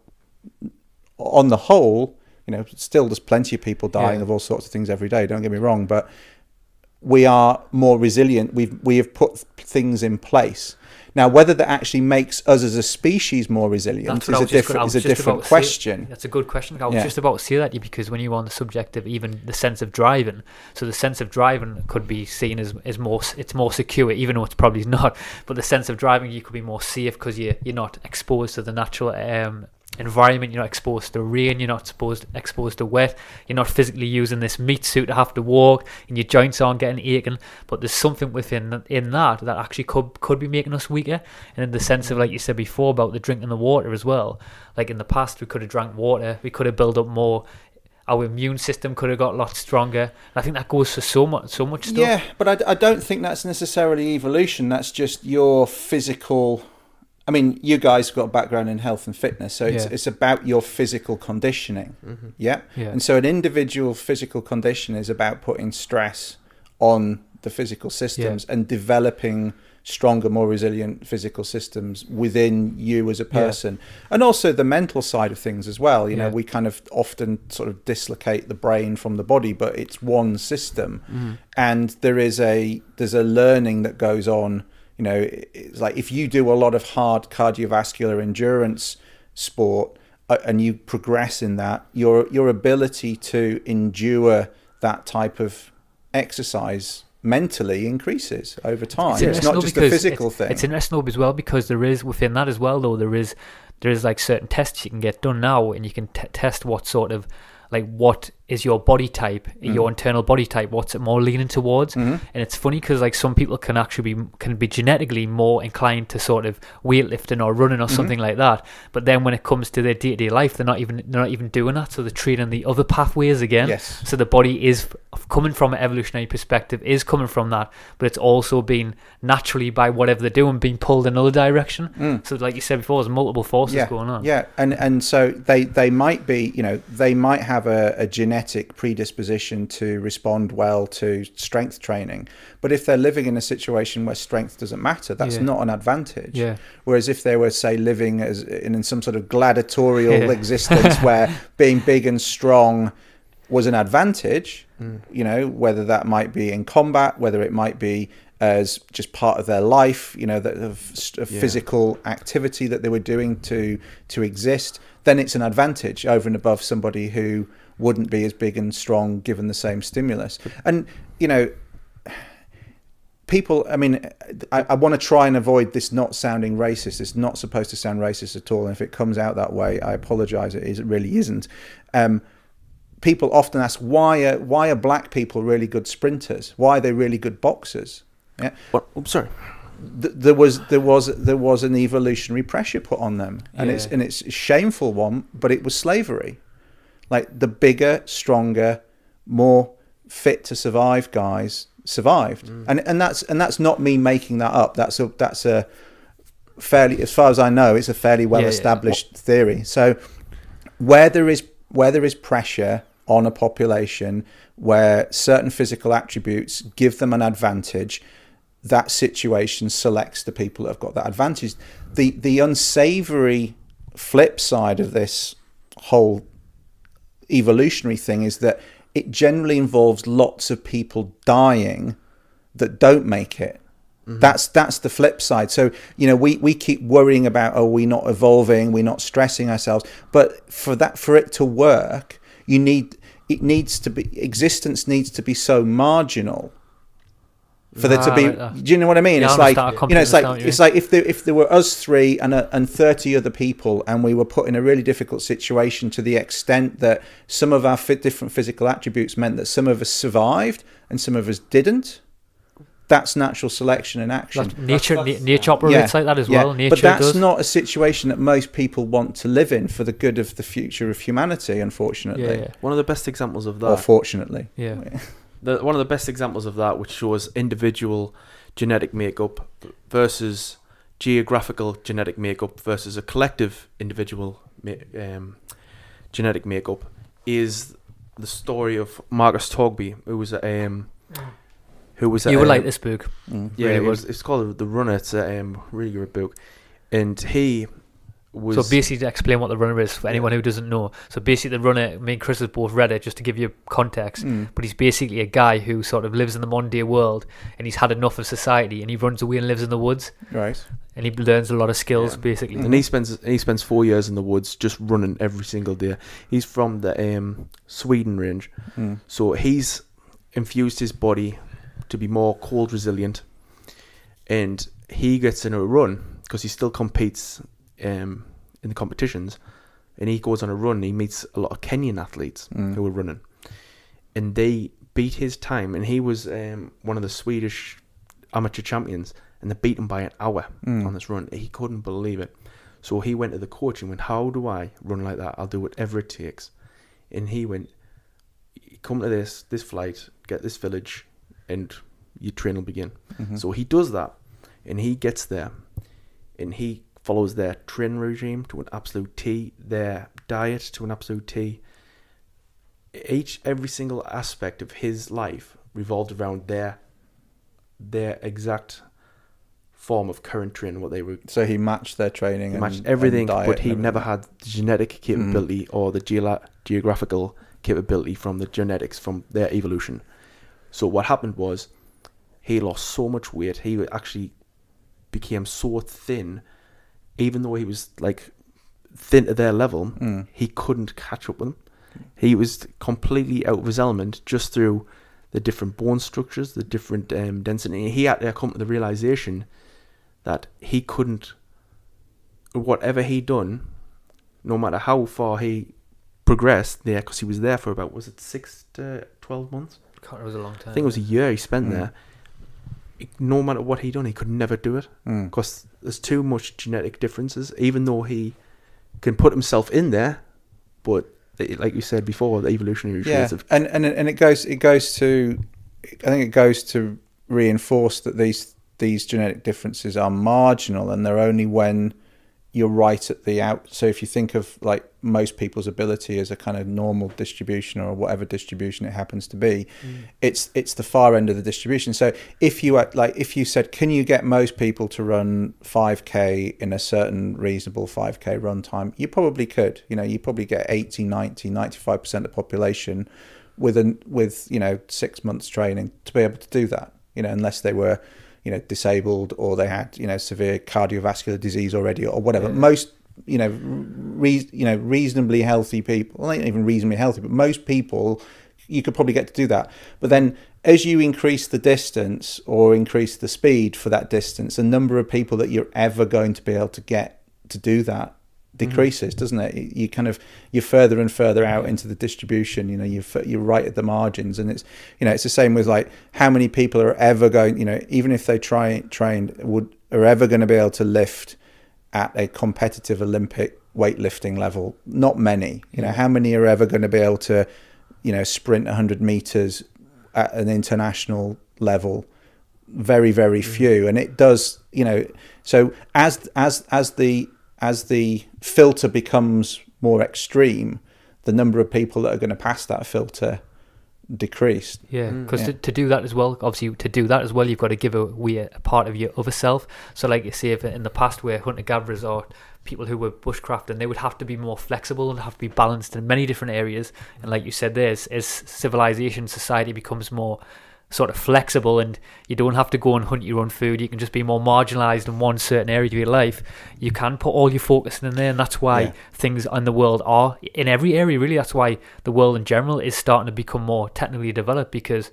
on the whole, you know, still there's plenty of people dying
Yeah.
of all sorts of things every day. Don't get me wrong, but we are more resilient. We've we have put things in place. Now, whether that actually makes us as a species more resilient is a different
gonna-
is a different
to say-
question.
That's a good question. I was
Yeah.
just about to say that because when you're on the subject of even the sense of driving, so the sense of driving could be seen as, as more it's more secure, even though it's probably not. But the sense of driving, you could be more safe because you you're not exposed to the natural um, environment. You're not exposed to rain. You're not exposed exposed to wet. You're not physically using this meat suit to have to walk, and your joints aren't getting aching. But there's something within in that that actually could could be making us weaker. And in the sense of like you said before about the drinking the water as well. Like in the past, we could have drank water. We could have built up more. Our immune system could have got a lot stronger. I think that goes for so much, so much stuff.
Yeah, but I, I don't think that's necessarily evolution. That's just your physical. I mean, you guys have got a background in health and fitness, so it's
Yeah.
it's about your physical conditioning.
Mhm.
Yeah?
Yeah.
And so an individual physical condition is about putting stress on the physical systems and developing stronger, more resilient physical systems within you as a
Yeah.
person. And also the mental side of things as well. You know, we kind of often sort of dislocate the brain from the body, but it's one system.
Mhm.
And there is a there's a learning that goes on. You know, it's like if you do a lot of hard cardiovascular endurance sport uh, and you progress in that, your your ability to endure that type of exercise mentally increases over time. It's,
interesting
not just a physical
it's,
thing.
It's interesting as well because there is within that as well though there is there is like certain tests you can get done now and you can t- test what sort of like what is your body type, your
Mhm.
internal body type, what's it more leaning towards.
Mhm.
And it's funny because like some people can actually be can be genetically more inclined to sort of weightlifting or running or
Mhm.
something like that. But then when it comes to their day to day life, they're not even they're not even doing that. So they're treating the other pathways again.
Yes.
So the body is coming from an evolutionary perspective, is coming from that, but it's also being naturally by whatever they're doing being pulled in another direction.
Mm.
So like you said before, there's multiple forces
yeah,
going on.
Yeah, and and so they they might be, you know, they might have a, a genetic predisposition to respond well to strength training, but if they're living in a situation where strength doesn't matter, that's
Yeah.
not an advantage.
Yeah.
Whereas if they were, say, living as in, in some sort of gladiatorial
Yeah.
existence where being big and strong was an advantage,
Mm.
you know, whether that might be in combat, whether it might be as just part of their life, you know, that of
Yeah.
physical activity that they were doing to to exist, then it's an advantage over and above somebody who wouldn't be as big and strong given the same stimulus. And you know, people. I mean, I, I want to try and avoid this not sounding racist. It's not supposed to sound racist at all. And if it comes out that way, I apologise. It is. It really isn't. Um, people often ask why are why are black people really good sprinters? Why are they really good boxers? Yeah.
What? Oops, sorry.
There was there was there was an evolutionary pressure put on them, and it's and it's a shameful one, but it was slavery. Like the bigger, stronger, more fit to survive guys survived, mm. and and that's and that's not me making that up. That's a that's a fairly, as far as I know, it's a fairly well
yeah.
established theory. So where there is where there is pressure on a population where certain physical attributes give them an advantage that situation selects the people that have got that advantage the the unsavory flip side of this whole evolutionary thing is that it generally involves lots of people dying that don't make it. Mm-hmm. That's that's the flip side. So you know we we keep worrying about oh we're not evolving we're not stressing ourselves. But for that for it to work you need it needs to be existence needs to be so marginal for there to be
right, that.
do you know what i mean
Yeah, I
it's like you know it's like
understand what you
it's like if there if there were us three and a, and 30 other people and we were put in a really difficult situation to the extent that some of our fit different physical attributes meant that some of us survived and some of us didn't that's natural selection in action
That's nature,
that's-
na- nature operates like that as well. Nature
but that's
does.
not a situation that most people want to live in for the good of the future of humanity unfortunately
yeah, yeah,
One of the best examples of that.
or
that.
fortunately
yeah.
The, one of the best examples of that, which shows individual genetic makeup versus geographical genetic makeup versus a collective individual um, genetic makeup, is the story of Markus Torgeby, who was a, um, who was a,
You would
um,
like this book.
Mm.
Yeah,
really
it
would.
was, it's called The Runner. It's a um, really good book, and he was
So basically, to explain what the runner is for anyone who doesn't know. So basically, the runner, me and Chris have both read it just to give you context.
Mm.
But he's basically a guy who sort of lives in the modern day world, and he's had enough of society, and he runs away and lives in the woods,
right
and he learns a lot of skills.
Yeah.
Basically,
and he spends he spends four years in the woods just running every single day. He's from the um, Sweden range,
Mm.
so he's infused his body to be more cold resilient, and he gets in a run because he still competes um, in the competitions, and he goes on a run. He meets a lot of Kenyan athletes
Mm.
who are running, and they beat his time. And he was um, one of the Swedish amateur champions, and they beat him by an hour
Mm.
on this run. He couldn't believe it. So he went to the coach and went, "How do I run like that? I'll do whatever it takes." And he went, "Come to this this flight, get this village, and your train will begin."
Mhm.
So he does that, and he gets there, and he follows their training regime to an absolute T, their diet to an absolute T. Each every single aspect of his life revolved around their their exact form of current training, what they were
so he matched their training and
matched everything, but he
everything.
never had the genetic capability mm. or the geolo- geographical capability from the genetics from their evolution. So what happened was he lost so much weight. He actually became so thin, even though he was like thin to their level,
Mm.
he couldn't catch up with them. He was completely out of his element just through the different bone structures, the different um, density. He had to come to the realization that he couldn't, whatever he done, no matter how far he progressed there, because he was there for about was it six to twelve months?
God, it was a long time.
I think it was a year he spent
Mm.
there. No matter what he done, he could never do it
Mm.
There's too much genetic differences. Even though he can put himself in there, but it- like you said before, the evolutionary
yeah
of
and and and it goes it goes to i think it goes to reinforce that these these genetic differences are marginal and they're only when you're right at the out so if you think of like most people's ability as a kind of normal distribution or whatever distribution it happens to be mm. it's it's the far end of the distribution. So if you like if you said can you get most people to run 5k in a certain reasonable 5k run time you probably could. You know you probably get 80 90 95% of the population with an with you know 6 months training to be able to do that you know unless they were you know disabled or they had you know severe cardiovascular disease already or whatever
Yeah.
most you know, re- you know, reasonably healthy people, well, not even reasonably healthy, but most people, you could probably get to do that. But then as you increase the distance or increase the speed for that distance, the number of people that you're ever going to be able to get to do that decreases, mm-hmm. doesn't it? You kind of you're further and further out into the distribution. You know, you're you're right at the margins, and it's you know it's the same with like how many people are ever going. You know, even if they try trained, would are ever going to be able to lift at a competitive Olympic weightlifting level? Not many. You know, how many are ever going to be able to, you know, sprint 100 meters at an international level? Very, very mm. few. And it does, you know, so as as as the as the filter becomes more extreme, the number of people that are going to pass that filter decreased.
Yeah, because mm, yeah. to, to do that as well, obviously to do that as well, you've got to give away a part of your other self. So like you say, if in the past where hunter gatherers or people who were bushcrafting, they would have to be more flexible and have to be balanced in many different areas. And like you said, there's as civilization, society becomes more sort of flexible and you don't have to go and hunt your own food you can just be more marginalized in one certain area of your life you can put all your focus in there and that's why yeah. things in the world are in every area really that's why the world in general is starting to become more technically developed because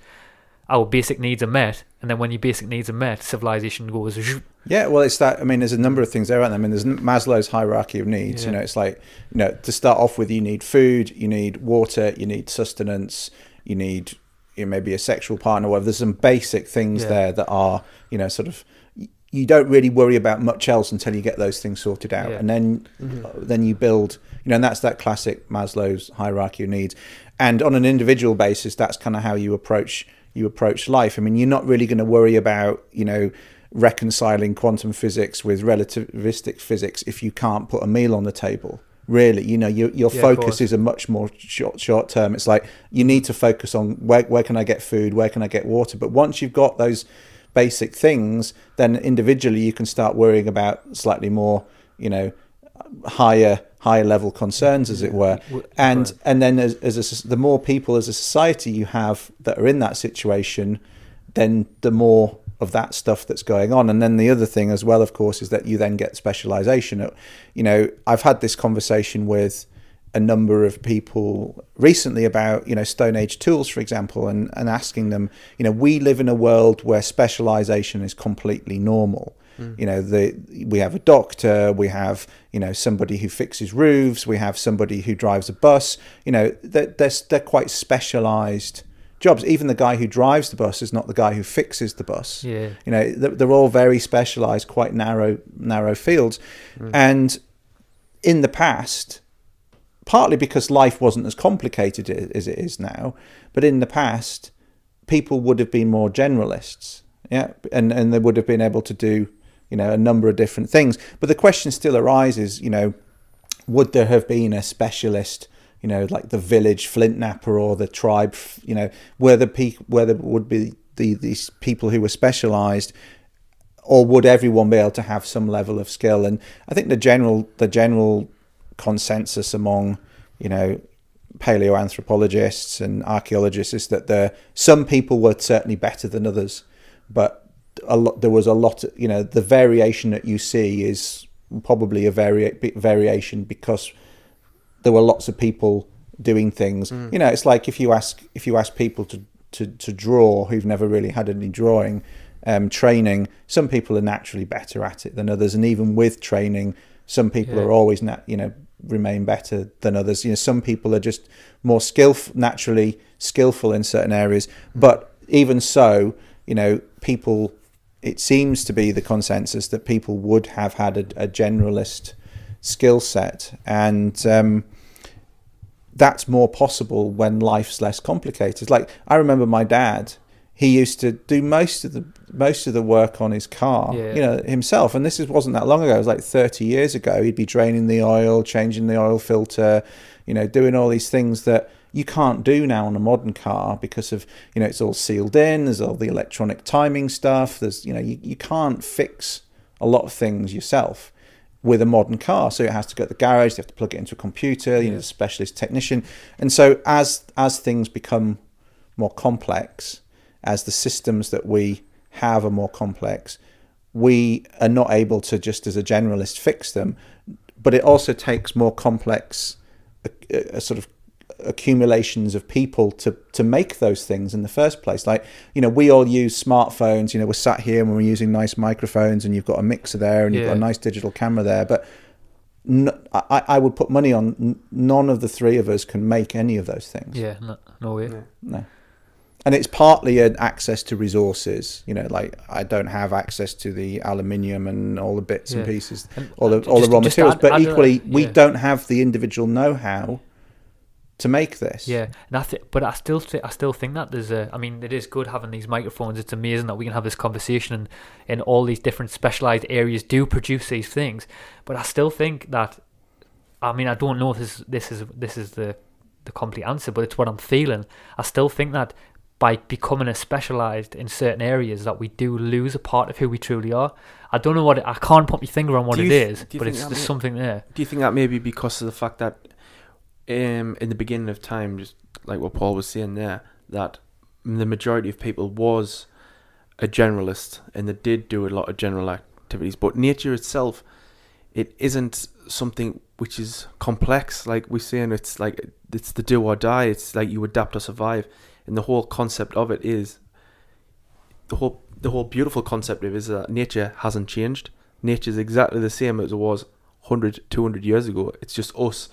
our basic needs are met and then when your basic needs are met civilization goes
yeah well it's that i mean there's a number of things there aren't there? i mean there's maslow's hierarchy of needs yeah. you know it's like you know to start off with you need food you need water you need sustenance you need you know, maybe a sexual partner, whatever. There's some basic things yeah. there that are, you know, sort of you don't really worry about much else until you get those things sorted out, yeah. and then mm-hmm. then you build, you know, and that's that classic Maslow's hierarchy of needs. And on an individual basis, that's kind of how you approach you approach life. I mean, you're not really going to worry about, you know, reconciling quantum physics with relativistic physics if you can't put a meal on the table really you know your, your yeah, focus is a much more short short term. It's like you need to focus on where, where can i get food where can i get water? But once you've got those basic things then individually you can start worrying about slightly more you know higher higher level concerns as it were. and and then as, as a, the more people as a society you have that are in that situation then the more of that stuff that's going on. And then the other thing as well, of course, is that you then get specialization. You know, I've had this conversation with a number of people recently about you know stone age tools for example and and asking them you know we live in a world where specialization is completely normal mm. you know the we have a doctor we have you know somebody who fixes roofs we have somebody who drives a bus you know they're, they're, they're quite specialized jobs. Even the guy who drives the bus is not the guy who fixes the bus.
Yeah.
You know, they're all very specialized, quite narrow, narrow fields. Mm. And in the past, partly because life wasn't as complicated as it is now, but in the past, people would have been more generalists. Yeah. And, and they would have been able to do, you know, a number of different things. But the question still arises, you know, would there have been a specialist you know, like the village flint knapper or the tribe, you know, where the pe- where there would be the these people who were specialised, or would everyone be able to have some level of skill? And I think the general the general consensus among you know paleoanthropologists and archaeologists is that there some people were certainly better than others, but a lot there was a lot you know the variation that you see is probably a vari- variation because there were lots of people doing things. Mm. You know, it's like if you ask if you ask people to to, to draw who've never really had any drawing um, training, some people are naturally better at it than others, and even with training, some people yeah. are always nat- you know remain better than others. You know, some people are just more skillful, naturally skillful in certain areas, mm. but even so, you know, people. It seems to be the consensus that people would have had a, a generalist skill set, and um, that's more possible when life's less complicated. Like I remember my dad, he used to do most of the most of the work on his car, yeah. you know, himself. And this is, wasn't that long ago. It was like 30 years ago. He'd be draining the oil, changing the oil filter, you know, doing all these things that you can't do now on a modern car because of you know it's all sealed in. There's all the electronic timing stuff. There's you know you, you can't fix a lot of things yourself with a modern car. So it has to go to the garage, they have to plug it into a computer, you yeah. need a specialist technician. And so as as things become more complex, as the systems that we have are more complex, we are not able to just as a generalist fix them. but it also takes more complex, a, uh, sort of accumulations of people to to make those things in the first place. Like you know, we all use smartphones. You know, we're sat here and we're using nice microphones, and you've got a mixer there, and you've got a nice digital camera there, but. I would put money on none of the three of us can make any of those things.
Yeah, no, no way.
Yeah.
No. And it's partly an access to resources. You know, like I don't have access to the aluminium and all the bits and pieces,
And
all uh, the
just-
all the raw materials.
add-
but
add to that,
equally, we don't have the individual know-how to make this.
Yeah, and I th- but I still th- I still think that there's a. I mean, it is good having these microphones. It's amazing that we can have this conversation, and and all these different specialized areas do produce these things. But I still think that. I mean, I don't know if this this is this is the the complete answer, but it's what I'm feeling. I still think that by becoming a specialized in certain areas, that we do lose a part of who we truly are. I don't know what it, I can't put my finger on what it
th-
is, but it's there's
may-
something there.
Do you think that maybe because of the fact that um, in the beginning of time, just like what Paul was saying there, that the majority of people was a generalist and they did do a lot of general activities, but nature itself, it isn't something which is complex. Like we're saying, it's like it's the do or die. It's like you adapt or survive, and the whole concept of it is the whole the whole beautiful concept of it is that nature hasn't changed. Nature is exactly the same as it was 100, 200 years ago. It's just us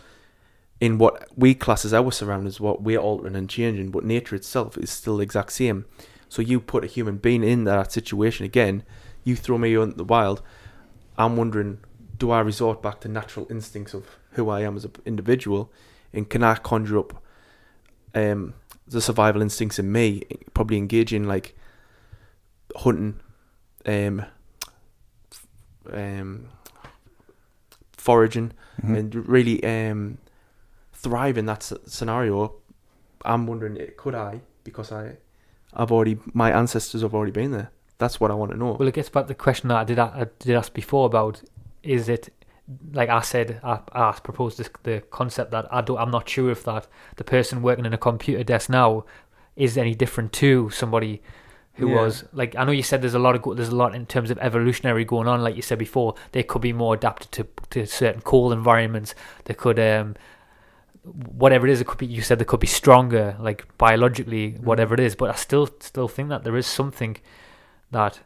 in what we class as our surroundings, what we're altering and changing, but nature itself is still the exact same. So you put a human being in that situation again, you throw me out in the wild. I'm wondering, do I resort back to natural instincts of who I am as an individual, and can I conjure up um, the survival instincts in me? Probably engaging like hunting, um, um, foraging,
Mhm.
and really um, thrive in that scenario. I'm wondering, eh, could I? Because I, I've already, my ancestors have already been there. That's what I want to know.
Well, it gets back to the question that I did I did ask before about is it like I said I, I proposed this, the concept that I don't I'm not sure if that the person working in a computer desk now is any different to somebody who
Yeah.
was like I know you said there's a lot of there's a lot in terms of evolutionary going on like you said before they could be more adapted to to certain cold environments they could um whatever it is it could be you said they could be stronger like biologically mm. whatever it is but I still still think that there is something that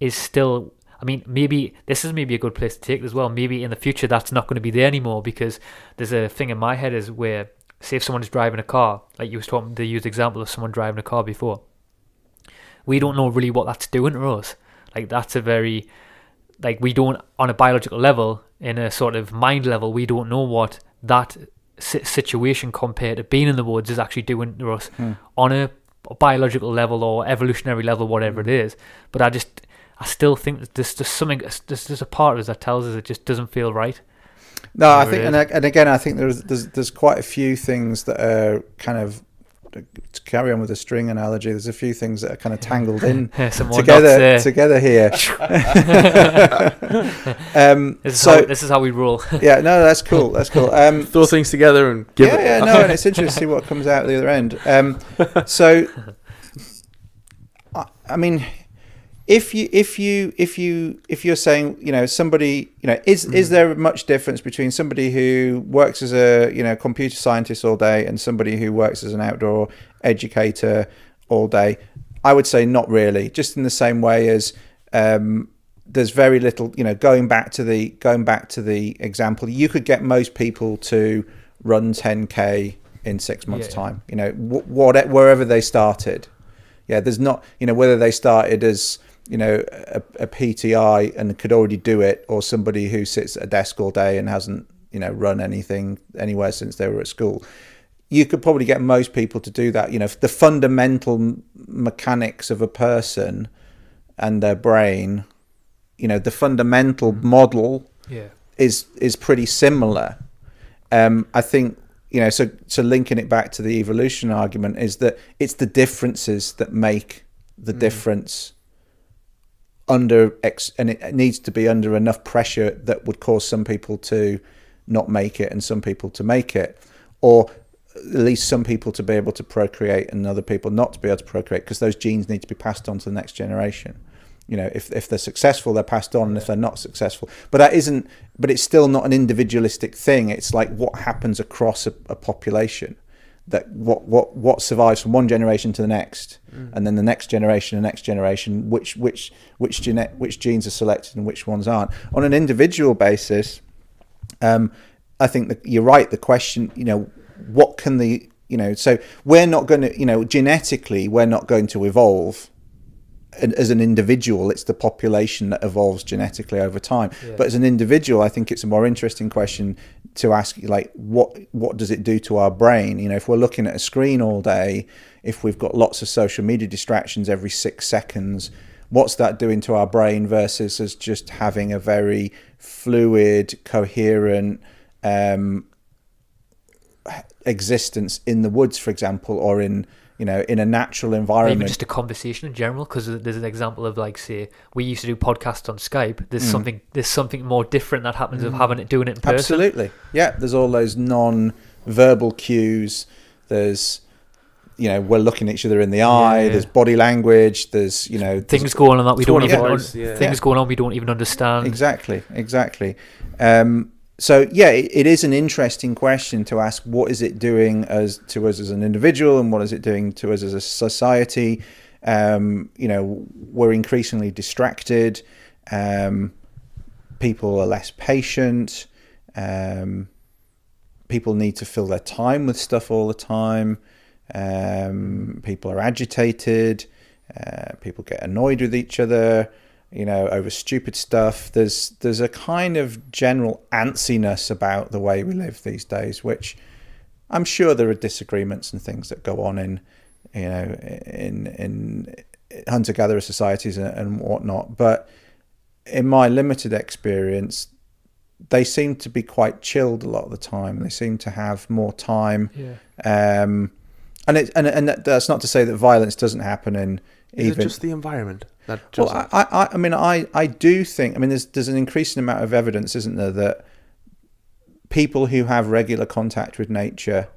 is still I mean maybe this is maybe a good place to take it as well maybe in the future that's not going to be there anymore because there's a thing in my head is where say if someone is driving a car like you was talking the used example of someone driving a car before. We don't know really what that's doing to us. Like that's a very like we don't on a biological level in a sort of mind level we don't know what that situation compared to being in the woods is actually doing to us
Hmm.
on a biological level or evolutionary level, whatever it is. But I just, I still think that there's just something, there's just a part of us that tells us it just doesn't feel right.
No, I think, and, and again, I think there's, there's there's quite a few things that are kind of to carry on with the string analogy. There's a few things that are kind of tangled in
Some
together
knots,
together here. um,
this, is
so
how, this is how we roll.
yeah, no, that's cool. That's cool. Um,
Throw things together and give
yeah,
it.
yeah, no, and it's interesting to see what comes out the other end. Um, so, I, I mean, if you if you if you if you're saying you know somebody you know is is there much difference between somebody who works as a you know computer scientist all day and somebody who works as an outdoor educator all day? I would say not really. Just in the same way as um, there's very little you know going back to the going back to the example you could get most people to run 10k in six months
Yeah.
time you know wh- what wherever they started yeah there's not you know whether they started as you know a, a pti and could already do it or somebody who sits at a desk all day and hasn't you know run anything anywhere since they were at school you could probably get most people to do that you know the fundamental mechanics of a person and their brain you know the fundamental model
Yeah.
is is pretty similar. Um, I think you know. So so linking it back to the evolution argument is that it's the differences that make the difference under ex, and it needs to be under enough pressure that would cause some people to not make it and some people to make it, or at least some people to be able to procreate and other people not to be able to procreate because those genes need to be passed on to the next generation. you know if, if they're successful they're passed on and if they're not successful. But that isn't but it's still not an individualistic thing. It's like what happens across a, a population that what what what survives from one generation to the next
Mm.
and then the next generation the next generation which which which gene, which genes are selected and which ones aren't on an individual basis um, I think that you're right. The question, you know, what can the, you know, so we're not going to, you know, genetically, we're not going to evolve and as an individual. It's the population that evolves genetically over time.
Yeah.
But as an individual, I think it's a more interesting question to ask, like, what what does it do to our brain? You know, if we're looking at a screen all day, if we've got lots of social media distractions every six seconds. What's that doing to our brain versus us just having a very fluid, coherent, um, existence in the woods, for example, or in you know in a natural
Or even
environment.
just a conversation in general because there's an example of like say we used to do podcasts on skype there's
Mm.
something there's something more different that happens of having it doing it in person
Absolutely, yeah. There's all those non-verbal cues. There's you know we're looking at each other in the eye.
Yeah.
There's body language. There's you know
things going on that we
Tone
don't even
voice,
un-
yeah.
things going on we don't even understand
Exactly, exactly. Um, so yeah, it, it is an interesting question to ask. What is it doing as to us as an individual, and what is it doing to us as a society? Um, you know, we're increasingly distracted. Um, people are less patient. Um, people need to fill their time with stuff all the time. Um, people are agitated. Uh, people get annoyed with each other, you know, over stupid stuff. There's there's a kind of general antsiness about the way we live these days, which I'm sure there are disagreements and things that go on in, you know, in in hunter gatherer societies and, and whatnot. But in my limited experience, they seem to be quite chilled a lot of the time. They seem to have more time.
yeah
Um, and it and and that's not to say that violence doesn't happen in
Is
even.
it just the environment that
well, I, I, I mean, I, I do think. I mean, there's there's an increasing amount of evidence, isn't there, that people who have regular contact with nature,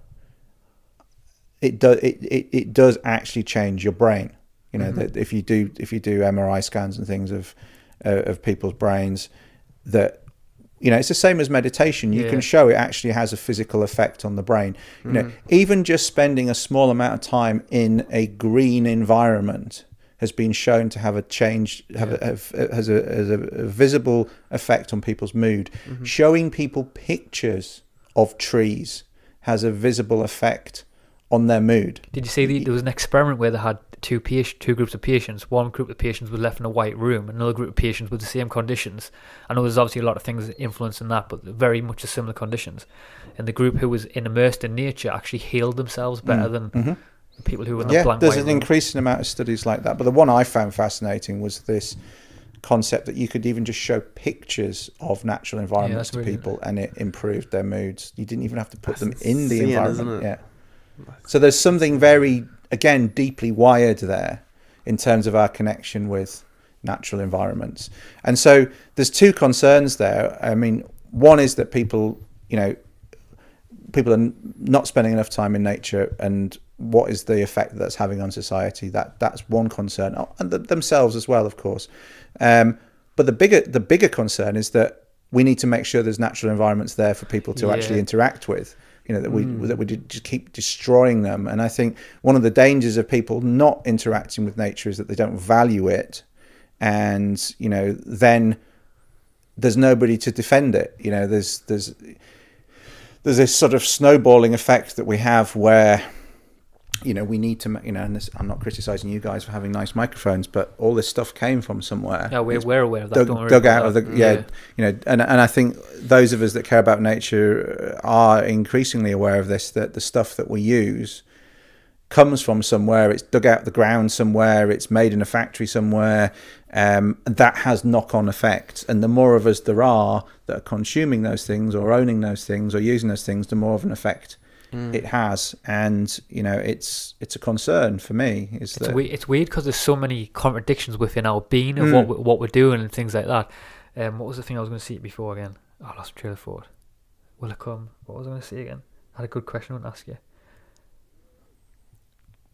it does it, it, it does actually change your brain. You know, that if you do if you do MRI scans and things of uh, of people's brains, that you know it's the same as meditation. You
Yeah.
can show it actually has a physical effect on the brain. You know, mm-hmm. even just spending a small amount of time in a green environment has been shown to have a change, have, a, have uh, has, a, has a, a visible effect on people's mood. Mm-hmm. Showing people pictures of trees has a visible effect on their mood.
Did you see the, there was an experiment where they had two patient, two groups of patients? One group of patients was left in a white room, another group of patients with the same conditions. I know there's obviously a lot of things influencing that, but very much the similar conditions. And the group who was in, immersed in nature actually healed themselves better than
Mhm.
the people who were in the
yeah,
blank
there's
white
an
room.
increasing amount of studies like that. But the one I found fascinating was this concept that you could even just show pictures of natural environments
that's
to
really
people and it improved their moods. You didn't even have to put
That's
them in the environment.
isn't it?
Yeah. So there's something very, again, deeply wired there in terms of our connection with natural environments. And so there's two concerns there. I mean, one is that people, you know, people are not spending enough time in nature and what is the effect that that's having on society that that's one concern Oh, and th- themselves as well of course um, but the bigger the bigger concern is that we need to make sure there's natural environments there for people to
Yeah.
actually interact with you know that we mm. that we just keep destroying them. And i think one of the dangers of people not interacting with nature is that they don't value it. And you know then there's nobody to defend it. You know there's there's there's this sort of snowballing effect that we have where you know we need to you know and this, i'm not criticizing you guys for having nice microphones but all this stuff came from somewhere.
Yeah, we're, we're aware of that.
dug, dug out of the yeah, you know and and i think those of us that care about nature are increasingly aware of this that the stuff that we use comes from somewhere. It's dug out the ground somewhere. It's made in a factory somewhere. Um, and that has knock-on effects. And the more of us there are that are consuming those things or owning those things or using those things the more of an effect
Mm.
it has and you know it's it's a concern for me is
It's,
that
we- it's weird because there's so many contradictions within our being of
Mm.
what we, what we're doing and things like that. Um, what was the thing I was going to see before again? Oh, I lost trail of thought. Will it come? What was I going to say again? I had a good question I want to ask you.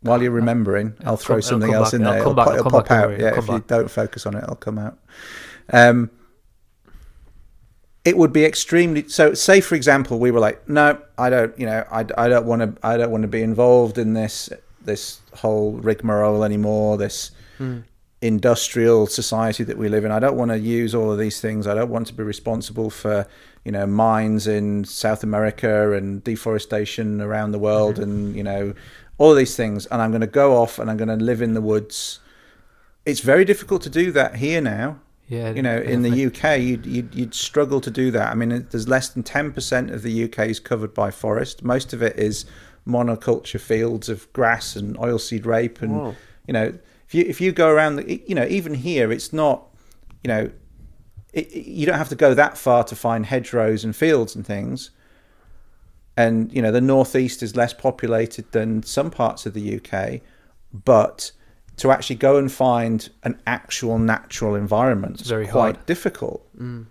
while you're remembering,
It'll
I'll throw
come-
something else
back.
in
It'll
there.
come back, it'll come
pop
back,
out. Yeah, if you don't focus on it, it'll come out. Um, it would be extremely so. Say, for example, we were like, no, I don't. You know, I, I don't want to. I don't want to be involved in this this whole rigmarole anymore. This
Hmm.
industrial society that we live in. I don't want to use all of these things. I don't want to be responsible for you know mines in South America and deforestation around the world and you know all of these things. And I'm going to go off and I'm going to live in the woods. It's very difficult to do that here now.
Yeah,
You know, in the UK, you'd, you'd you'd struggle to do that. I mean, there's less than ten percent of the UK is covered by forest. Most of it is monoculture fields of grass and oilseed rape, and
Wow.
you know, if you if you go around, the, you know, even here, it's not, you know, it, it- you don't have to go that far to find hedgerows and fields and things. And you know, the northeast is less populated than some parts of the UK, but to actually go and find an actual natural environment is
very
quite
hard.
difficult. Mm.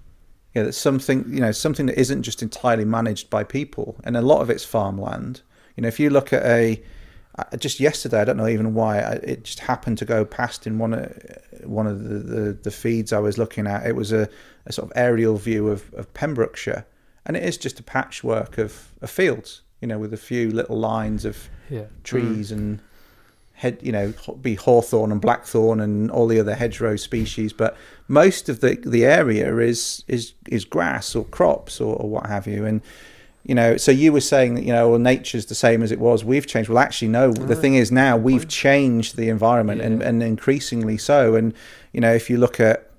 Yeah, that's something you know, something that isn't just entirely managed by people, and a lot of it's farmland. You know, if you look at a uh, just yesterday, I don't know even why it just happened to go past in one of one of the, the, the feeds I was looking at. It was a, a sort of aerial view of, of Pembrokeshire, and it is just a patchwork of, of fields. You know, with a few little lines of
yeah,
trees mm. and head you know be hawthorn and blackthorn and all the other hedgerow species but most of the the area is is is grass or crops or, or what have you. And you know so you were saying that you know well nature's the same as it was. We've changed. Well actually no. The ah, thing is now we've changed the environment and,
Yeah.
and increasingly so. And you know if you look at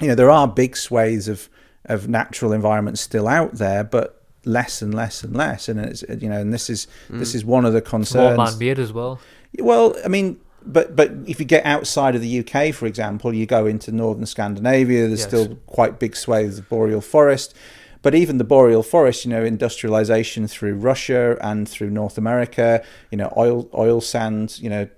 you know there are big swathes of of natural environments still out there but less and less and less. And it's you know and this is this mm. is one of the
It's more
concerns.
man-made as well.
Well, I mean, but but if you get outside of the UK, for example, you go into northern Scandinavia. There's
Yes.
still quite big swathes of boreal forest. But even the boreal forest, you know, industrialization through Russia and through North America, you know, oil oil sands, you know,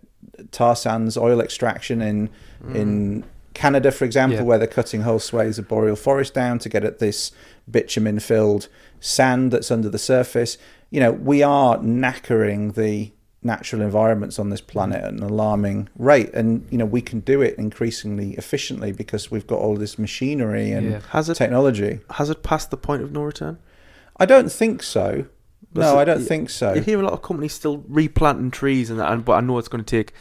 tar sands, oil extraction in mm. in Canada, for example,
Yeah.
where they're cutting whole swathes of boreal forest down to get at this bitumen filled sand that's under the surface. You know, we are knackering the natural environments on this planet at an alarming rate. And, you know, we can do it increasingly efficiently because we've got all this machinery and
Yeah.
Has it
technology.
has it passed the point of no return?
I don't think so.
That's
No,
it.
I don't
You-
think so.
You hear a lot of companies still replanting trees and that, and, but I know it's going to take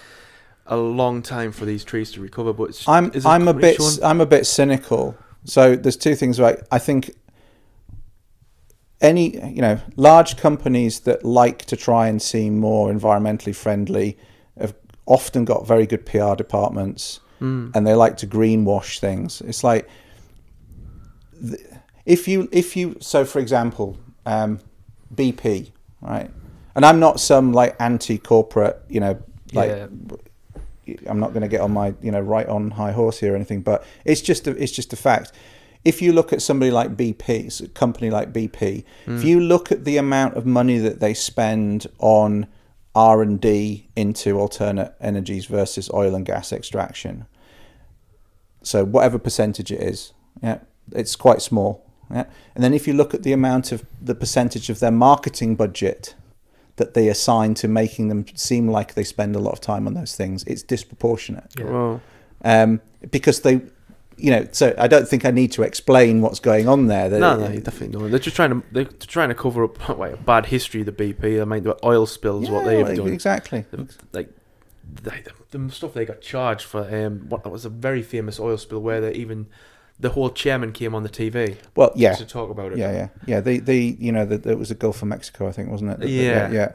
a long time for these trees to recover. But it's,
I'm
is
I'm a bit
showing-
I'm a bit cynical. So there's two things right. I think any you know large companies that like to try and seem more environmentally friendly have often got very good PR departments
Mm.
and they like to greenwash things. It's like if you if you so for example um, BP right, and I'm not some like anti-corporate you know like
Yeah.
I'm not going to get on my you know right on high horse here or anything, but it's just a, it's just a fact. If you look at somebody like BP, s- a company like BP, if you look at the amount of money that they spend on R and D into alternate energies versus oil and gas extraction, so whatever percentage it is, yeah, it's quite small. Yeah, and then if you look at the amount of the percentage of their marketing budget that they assign to making them seem like they spend a lot of time on those things, it's disproportionate.
Yeah.
Well,
Um, because they, you know, so I don't think I need to explain what's going on there. They-
no, no, you definitely don't. They're just trying to they're trying to cover up like, a bad history of the BP. I mean, the oil spills, what they've
well,
done.
Exactly.
like the, the stuff they got charged for. Um, what that was a very famous oil spill where they even the whole chairman came on the TV
Well, yeah.
to talk about it.
Yeah, yeah, yeah. The the you know the, it was the Gulf of Mexico, I think, wasn't it? The- the-
Yeah.
yeah.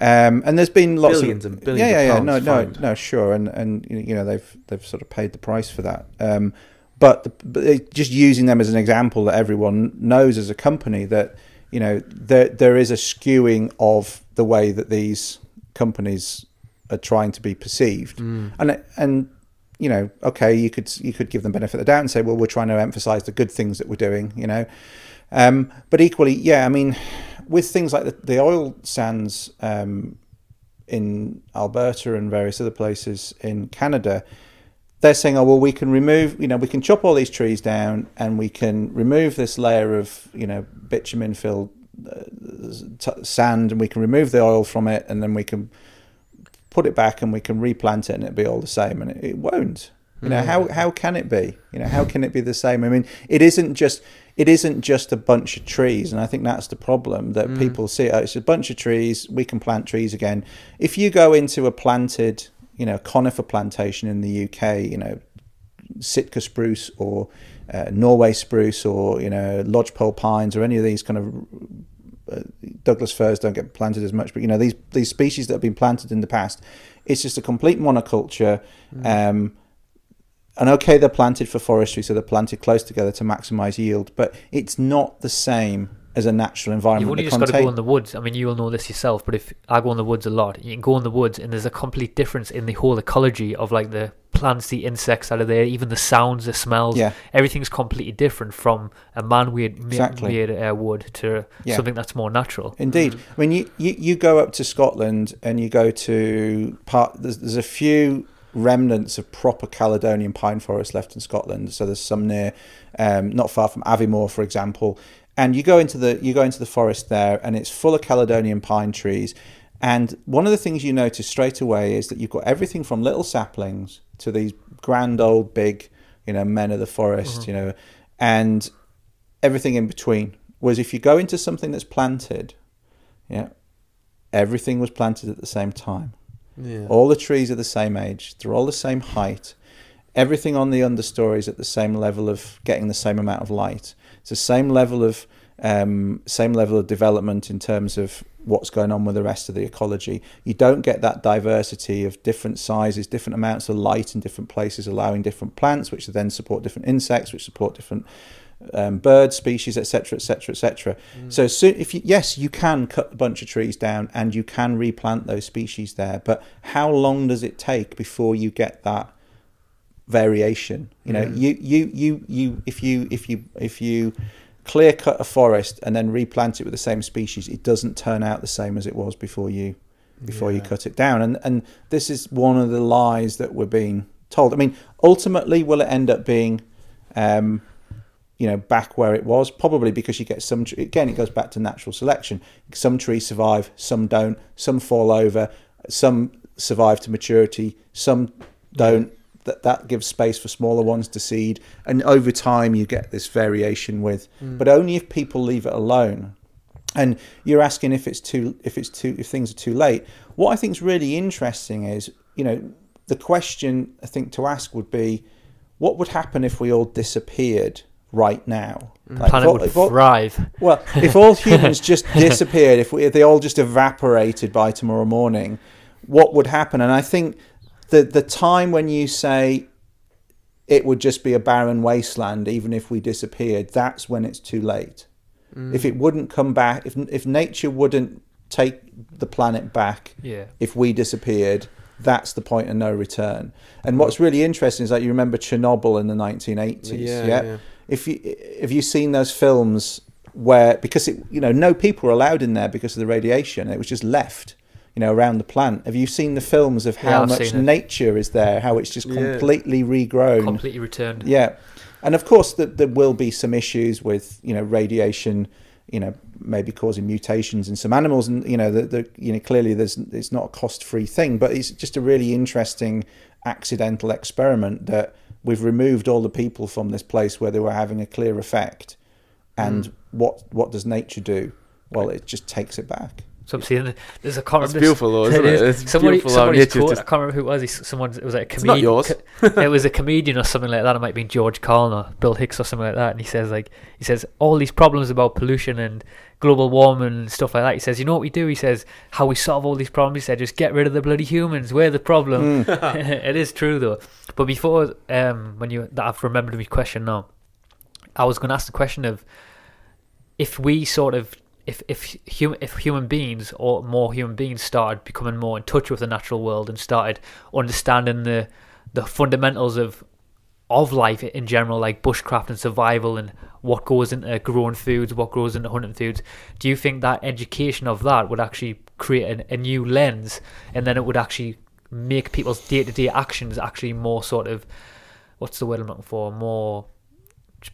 Um, and there's been lots
Billions
of
and billions
Yeah, yeah, yeah. No, no, no. Sure, and and you know they've they've sort of paid the price for that. Um, but, the, but just using them as an example that everyone knows as a company that you know there there is a skewing of the way that these companies are trying to be perceived,
Mm.
and and you know, okay, you could you could give them benefit of the doubt and say, well, we're trying to emphasise the good things that we're doing, you know. Um, but equally, yeah, I mean, with things like the, the oil sands um, in Alberta and various other places in Canada, they're saying, oh well, we can remove, you know, we can chop all these trees down and we can remove this layer of, you know, bitumen filled uh, sand and we can remove the oil from it and then we can put it back and we can replant it and it'll be all the same, and it, it won't. You know how how can it be? You know how can it be the same? I mean, it isn't just it isn't just a bunch of trees, and I think that's the problem that people see. it, It's a bunch of trees. We can plant trees again. If you go into a planted, you know, conifer plantation in the UK, you know, Sitka spruce or uh, Norway spruce or you know lodgepole pines or any of these kind of uh, Douglas firs don't get planted as much, but you know these these species that have been planted in the past, it's just a complete monoculture. Um, and okay, they're planted for forestry, so they're planted close together to maximise yield, but it's not the same as a natural environment.
You've only
The
just got to go in the woods. I mean, you will know this yourself, but if I go in the woods a lot, you can go in the woods and there's a complete difference in the whole ecology of like the plants, the insects that are there, even the sounds, the smells.
Yeah.
Everything's completely different from a man-made
Exactly.
made uh, wood to
Yeah.
something that's more natural.
Indeed. I mean, you, you, you go up to Scotland and you go to part. There's, there's a few remnants of proper Caledonian pine forest left in Scotland. So there's some near, um, not far from Aviemore, for example. And you go into the you go into the forest there, and it's full of Caledonian pine trees. And one of the things you notice straight away is that you've got everything from little saplings to these grand old big, you know, men of the forest, mm-hmm. you know, and everything in between. Whereas if you go into something that's planted, yeah, everything was planted at the same time.
Yeah.
All the trees are the same age. They're all the same height. Everything on the understory is at the same level of getting the same amount of light. It's the same level of um, same level of development in terms of what's going on with the rest of the ecology. You don't get that diversity of different sizes, different amounts of light in different places, allowing different plants, which then support different insects, which support different um, bird species, etc., etc., etc. So, so if you, yes, you can cut a bunch of trees down and you can replant those species there, but how long does it take before you get that variation? You know, you, you, you, you, if you, if you, if you clear cut a forest and then replant it with the same species, it doesn't turn out the same as it was before you, before you cut it down. And and this is one of the lies that we're being told. I mean, ultimately, will it end up being um, you know back where it was? Probably because you get some again it goes back to natural selection. Some trees survive some don't. Some fall over some survive to maturity some don't that that gives space for smaller ones to seed. And over time you get this variation with mm. but only if people leave it alone. And you're asking if it's too if it's too if things are too late. What i think is really interesting is you know the question i think to ask would be what would happen if we all disappeared right now? Mm. Like,
Planet
if all-
would
if all-
thrive.
well, if all humans just disappeared, if, we, if they all just evaporated by tomorrow morning, what would happen? And I think the the time when you say it would just be a barren wasteland, even if we disappeared, that's when it's too late. Mm. If it wouldn't come back, if if nature wouldn't take the planet back,
Yeah.
if we disappeared, that's the point of no return. And what's really interesting is that you remember Chernobyl in the 1980s.
Yeah,
Yeah.
yeah.
If you have you seen those films where because it you know no people were allowed in there because of the radiation, it was just left. You know, around the plant. Have you seen the films of how
I've
much nature is there? How it's just
Yeah.
completely regrown.
Completely returned.
Yeah, and of course that there will be some issues with you know radiation, you know maybe causing mutations in some animals, and you know the, the you know clearly there's it's not a cost free thing, but it's just a really interesting accidental experiment that we've removed all the people from this place where they were having a clear effect, and mm. what what does nature do? Well, it just takes it back.
So I'm seeing there's a comment.
It's beautiful though, isn't it? It's
somebody,
beautiful
somebody's quote,
just-
I can't remember who it was. Someone it was like a comedian. it was a comedian or something like that. It might be George Carlin or Bill Hicks or something like that. And he says like he says all these problems about pollution and global warming and stuff like that. He says you know what we do. He says how we solve all these problems. He said just get rid of the bloody humans. We're the problem. it is true though. But before um when you that I've remembered my question now, I was going to ask the question of if we sort of if if human if human beings or more human beings started becoming more in touch with the natural world and started understanding the the fundamentals of of life in general, like bushcraft and survival, and what goes into growing foods, what goes into hunting foods. Do you think that education of that would actually create a, a new lens, and then it would actually make people's day to day actions actually more sort of what's the word I'm looking for? More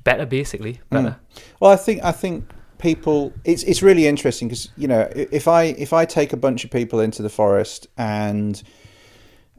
better, basically, hmm. better.
Well, I think I think people it's it's really interesting because you know if I if I take a bunch of people into the forest and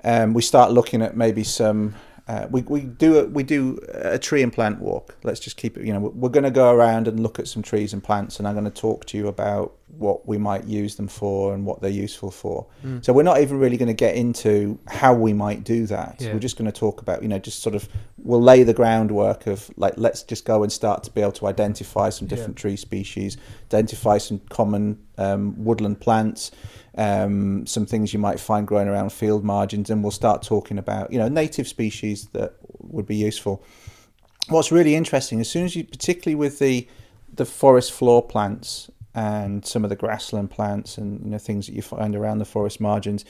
um, we start looking at maybe some. Uh, we, we do a, we do a tree and plant walk. Let's just keep it. You know, we're- going to go around and look at some trees and plants, and I'm going to talk to you about what we might use them for and what they're useful for. So we're not even really going to get into how we might do that.
Yeah.
We're just going to talk about, you know, just sort of we'll lay the groundwork of like let's just go and start to be able to identify some different tree species, identify some common um, woodland plants, um, some things you might find growing around field margins, and we'll start talking about, you know, native species that would be useful. What's really interesting, as soon as you, particularly with the the forest floor plants and some of the grassland plants and you know things that you find around the forest margins,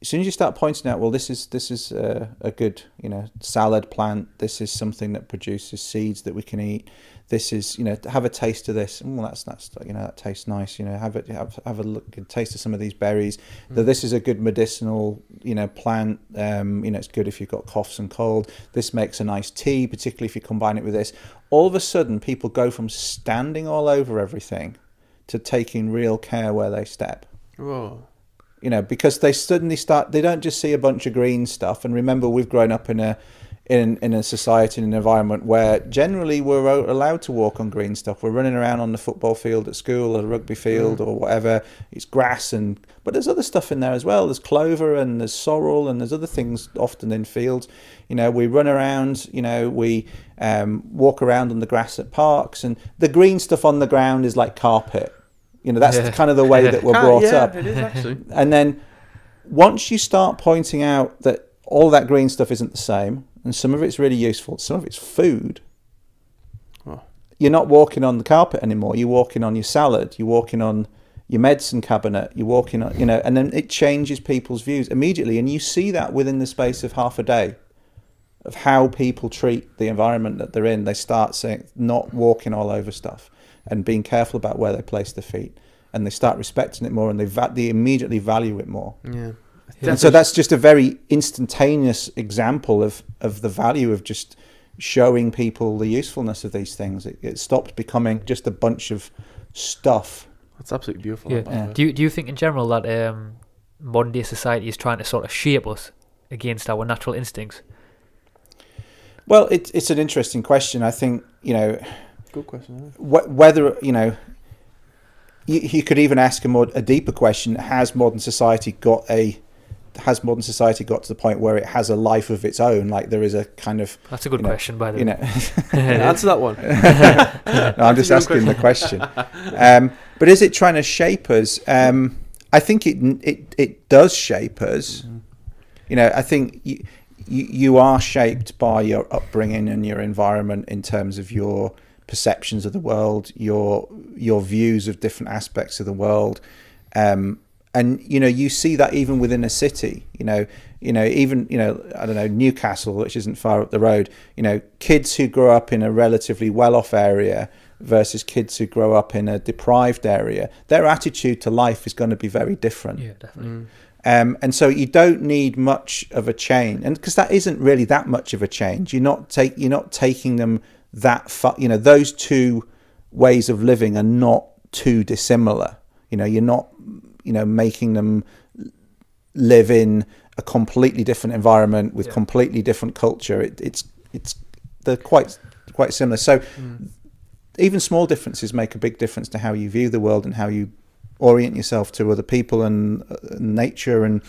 as soon as you start pointing out, well, this is this is a, a good you know salad plant. This is something that produces seeds that we can eat. This is you know have a taste of this. Well, that's that's you know that tastes nice. You know have it have, have a look a taste of some of these berries. That this is a good medicinal you know plant. Um, you know it's good if you've got coughs and cold. This makes a nice tea, particularly if you combine it with this. All of a sudden, people go from standing all over everything to taking real care where they step
Whoa.
you know because they suddenly start they don't just see a bunch of green stuff and remember we've grown up in a in in a society and an environment where generally we're allowed to walk on green stuff. We're running around on the football field at school or the rugby field or whatever. It's grass and but there's other stuff in there as well. There's clover and there's sorrel and there's other things often in fields. You know we run around you know we um, walk around on the grass at parks and the green stuff on the ground is like carpet. You know that's
Yeah.
kind of the way that we're brought
yeah,
up.
it is actually.
and then once you start pointing out that all that green stuff isn't the same, and some of it's really useful, some of it's food,
Oh.
you're not walking on the carpet anymore. You're walking on your salad. You're walking on your medicine cabinet. You're walking on, you know, and then it changes people's views immediately. And you see that within the space of half a day of how people treat the environment that they're in. They start saying, not walking all over stuff and being careful about where they place their feet. And they start respecting it more and they, va- they immediately value it more.
Yeah.
And so that's just a very instantaneous example of, of the value of just showing people the usefulness of these things. It, it stopped becoming just a bunch of stuff.
That's absolutely beautiful.
Yeah.
that,
Yeah.
Do you do you think in general that um, modern day society is trying to sort of shape us against our natural instincts?
Well, it, it's an interesting question. I think, you know,
Good question.
wh- whether, you know, you, you could even ask a more a deeper question: Has modern society got a has modern society got to the point where it has a life of its own? Like there is a kind of
That's a good
You know,
question, by the
you
way.
know.
Yeah, answer that one.
No, I'm just
a good
asking the question. Um, but is it trying to shape us? Um, I think it it it does shape us. You know, I think you, you you are shaped by your upbringing and your environment in terms of your perceptions of the world, your your views of different aspects of the world. Um, and you know you see that even within a city you know you know even you know i don't know newcastle which isn't far up the road you know kids who grow up in a relatively well-off area versus kids who grow up in a deprived area their attitude to life is going to be very different
Yeah, definitely.
um, and so you don't need much of a change, and because that isn't really that much of a change, you're not take you're not taking them that far. You know, those two ways of living are not too dissimilar. You know, you're not you know making them live in a completely different environment with
Yeah.
completely different culture. It, it's it's they're quite quite similar. So even small differences make a big difference to how you view the world and how you orient yourself to other people and uh, nature and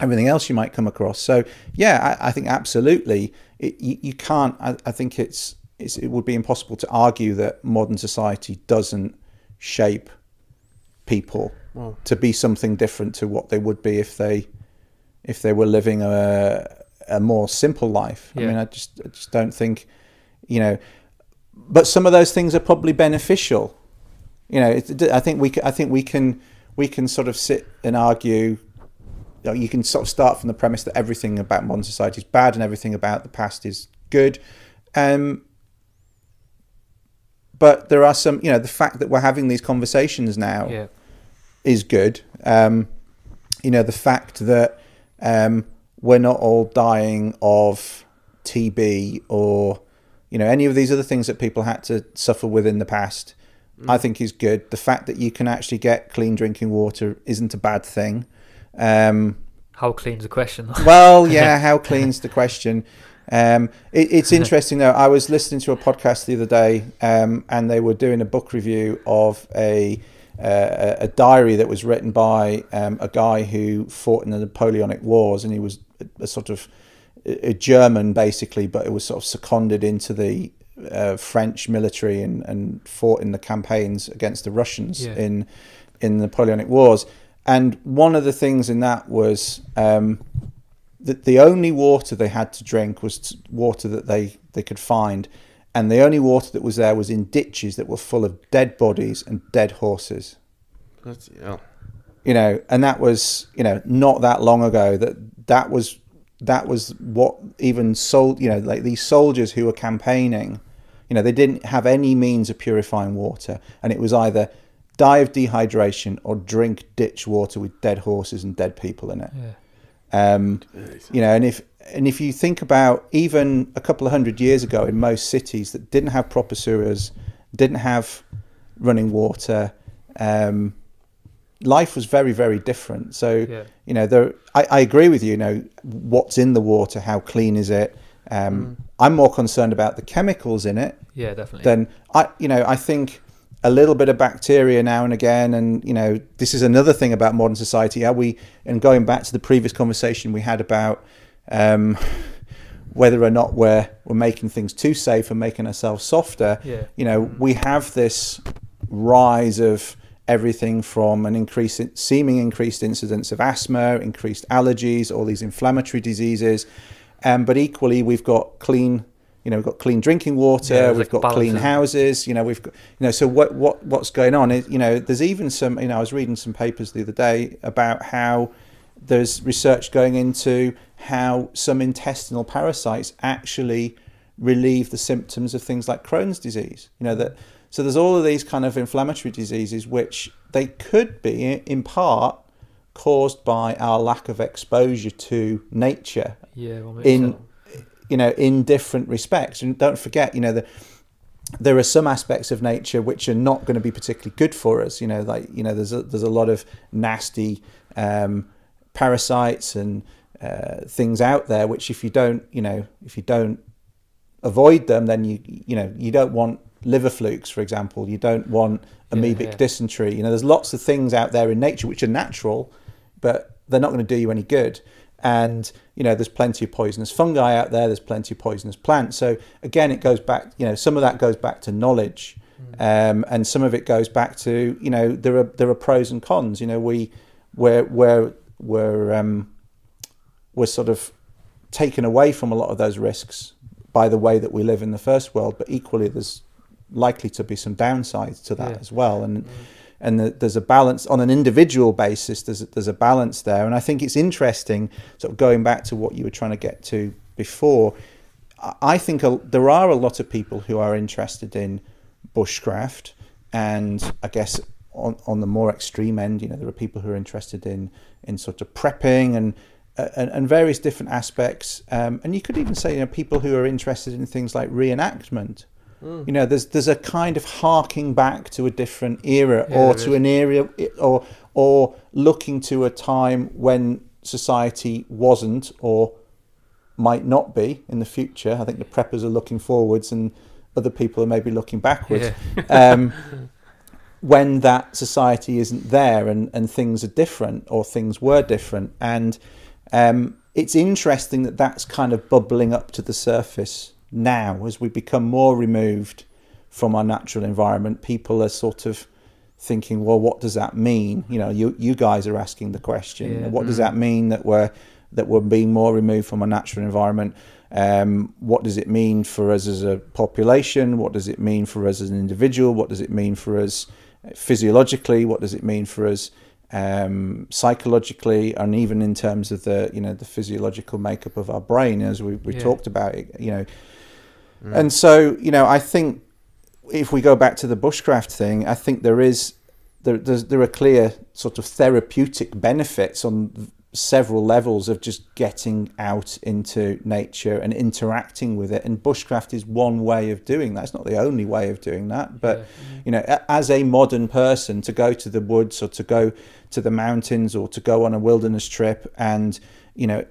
everything else you might come across. So yeah, I, I think absolutely it, you, you can't. I, I think it's, it's it would be impossible to argue that modern society doesn't shape people
Wow.
to be something different to what they would be if they if they were living a a more simple life. I mean, I just I just don't think you know. But some of those things are probably beneficial. You know, it, I think we I think we can we can sort of sit and argue. You, know, you can sort of start from the premise that everything about modern society is bad and everything about the past is good. Um, but there are some, you know, the fact that we're having these conversations now
Yeah.
Is good. Um, you know, the fact that um, we're not all dying of TB or, you know, any of these other things that people had to suffer with in the past, I think is good. The fact that you can actually get clean drinking water isn't a bad thing. Um,
How clean's the question?
well, yeah, how clean's the question? Um, it, it's interesting though. I was listening to a podcast the other day, um, and they were doing a book review of a uh, a diary that was written by um, a guy who fought in the Napoleonic Wars, and he was a, a sort of a German basically, but it was sort of seconded into the uh, French military and, and fought in the campaigns against the Russians
Yeah.
in in the Napoleonic Wars. And one of the things in that was um, that the only water they had to drink was water that they, they could find. And the only water that was there was in ditches that were full of dead bodies and dead horses.
That's, yeah.
You know, and that was, you know, not that long ago that that was that was what even sold, you know, like these soldiers who were campaigning, you know, they didn't have any means of purifying water. And it was either die of dehydration or drink ditch water with dead horses and dead people in it.
Yeah.
Um, you know, and if and if you think about even a couple of hundred years ago in most cities that didn't have proper sewers, didn't have running water, um, life was very very different. So
Yeah.
you know, there I, I agree with you. You know, what's in the water, how clean is it? Um, I'm more concerned about the chemicals in it
Yeah, definitely.
then I, you know, I think a little bit of bacteria now and again, and you know, this is another thing about modern society. How we, and going back to the previous conversation we had about um, whether or not we're we're making things too safe and making ourselves softer.
Yeah.
You know, we have this rise of everything from an increase in, seeming increased incidence of asthma, increased allergies, all these inflammatory diseases, um, but equally we've got clean. You know, we've got clean drinking water.
Yeah,
we've
like
got
balance,
clean houses. You know, we've got you know. So what what what's going on? Is, you know, there's even some. You know, I was reading some papers the other day about how there's research going into how some intestinal parasites actually relieve the symptoms of things like Crohn's disease. You know that. So there's all of these kind of inflammatory diseases which they could be in part caused by our lack of exposure to nature
yeah. Well,
in you know in different respects and don't forget you know that there are some aspects of nature which are not going to be particularly good for us you know like you know there's a, there's a lot of nasty um, parasites and uh, things out there which if you don't you know if you don't avoid them then you you know you don't want liver flukes for example. You don't want
Yeah,
amoebic
yeah.
dysentery. You know there's lots of things out there in nature which are natural but they're not going to do you any good. And you know there's plenty of poisonous fungi out there there's plenty of poisonous plants. So again it goes back you know some of that goes back to knowledge. Um, and some of it goes back to you know there are there are pros and cons. You know we we're we're we're um, we're sort of taken away from a lot of those risks by the way that we live in the first world but equally there's likely to be some downsides to that
Yeah.
as well. And and the, there's a balance on an individual basis there's a, there's a balance there. And i think it's interesting sort of going back to what you were trying to get to before I- i think a, there are a lot of people who are interested in bushcraft and i guess on, on the more extreme end you know there are people who are interested in in sort of prepping and uh, and, and various different aspects. Um, and you could even say you know people who are interested in things like reenactment. You know there's there's a kind of harking back to a different era
Yeah,
or to
is.
an area or or looking to a time when society wasn't or might not be in the future. I think the preppers are looking forwards and other people are maybe looking backwards.
Yeah.
um, when that society isn't there and, and things are different or things were different. And um, it's interesting that that's kind of bubbling up to the surface now as we become more removed from our natural environment. People are sort of thinking, well, what does that mean? You know, you, you guys are asking the question.
Yeah.
What does that mean that we're that we're being more removed from our natural environment? Um, what does it mean for us as a population? What does it mean for us as an individual? What does it mean for us physiologically? What does it mean for us um, psychologically, and even in terms of the you know the physiological makeup of our brain, as we, we
Yeah.
talked about it, you know. And so you know, I think if we go back to the bushcraft thing, I think there is there there's, there are clear sort of therapeutic benefits on several levels of just getting out into nature and interacting with it. And bushcraft is one way of doing that. It's not the only way of doing that, but
Yeah.
you know, as a modern person, to go to the woods or to go to the mountains or to go on a wilderness trip and you know,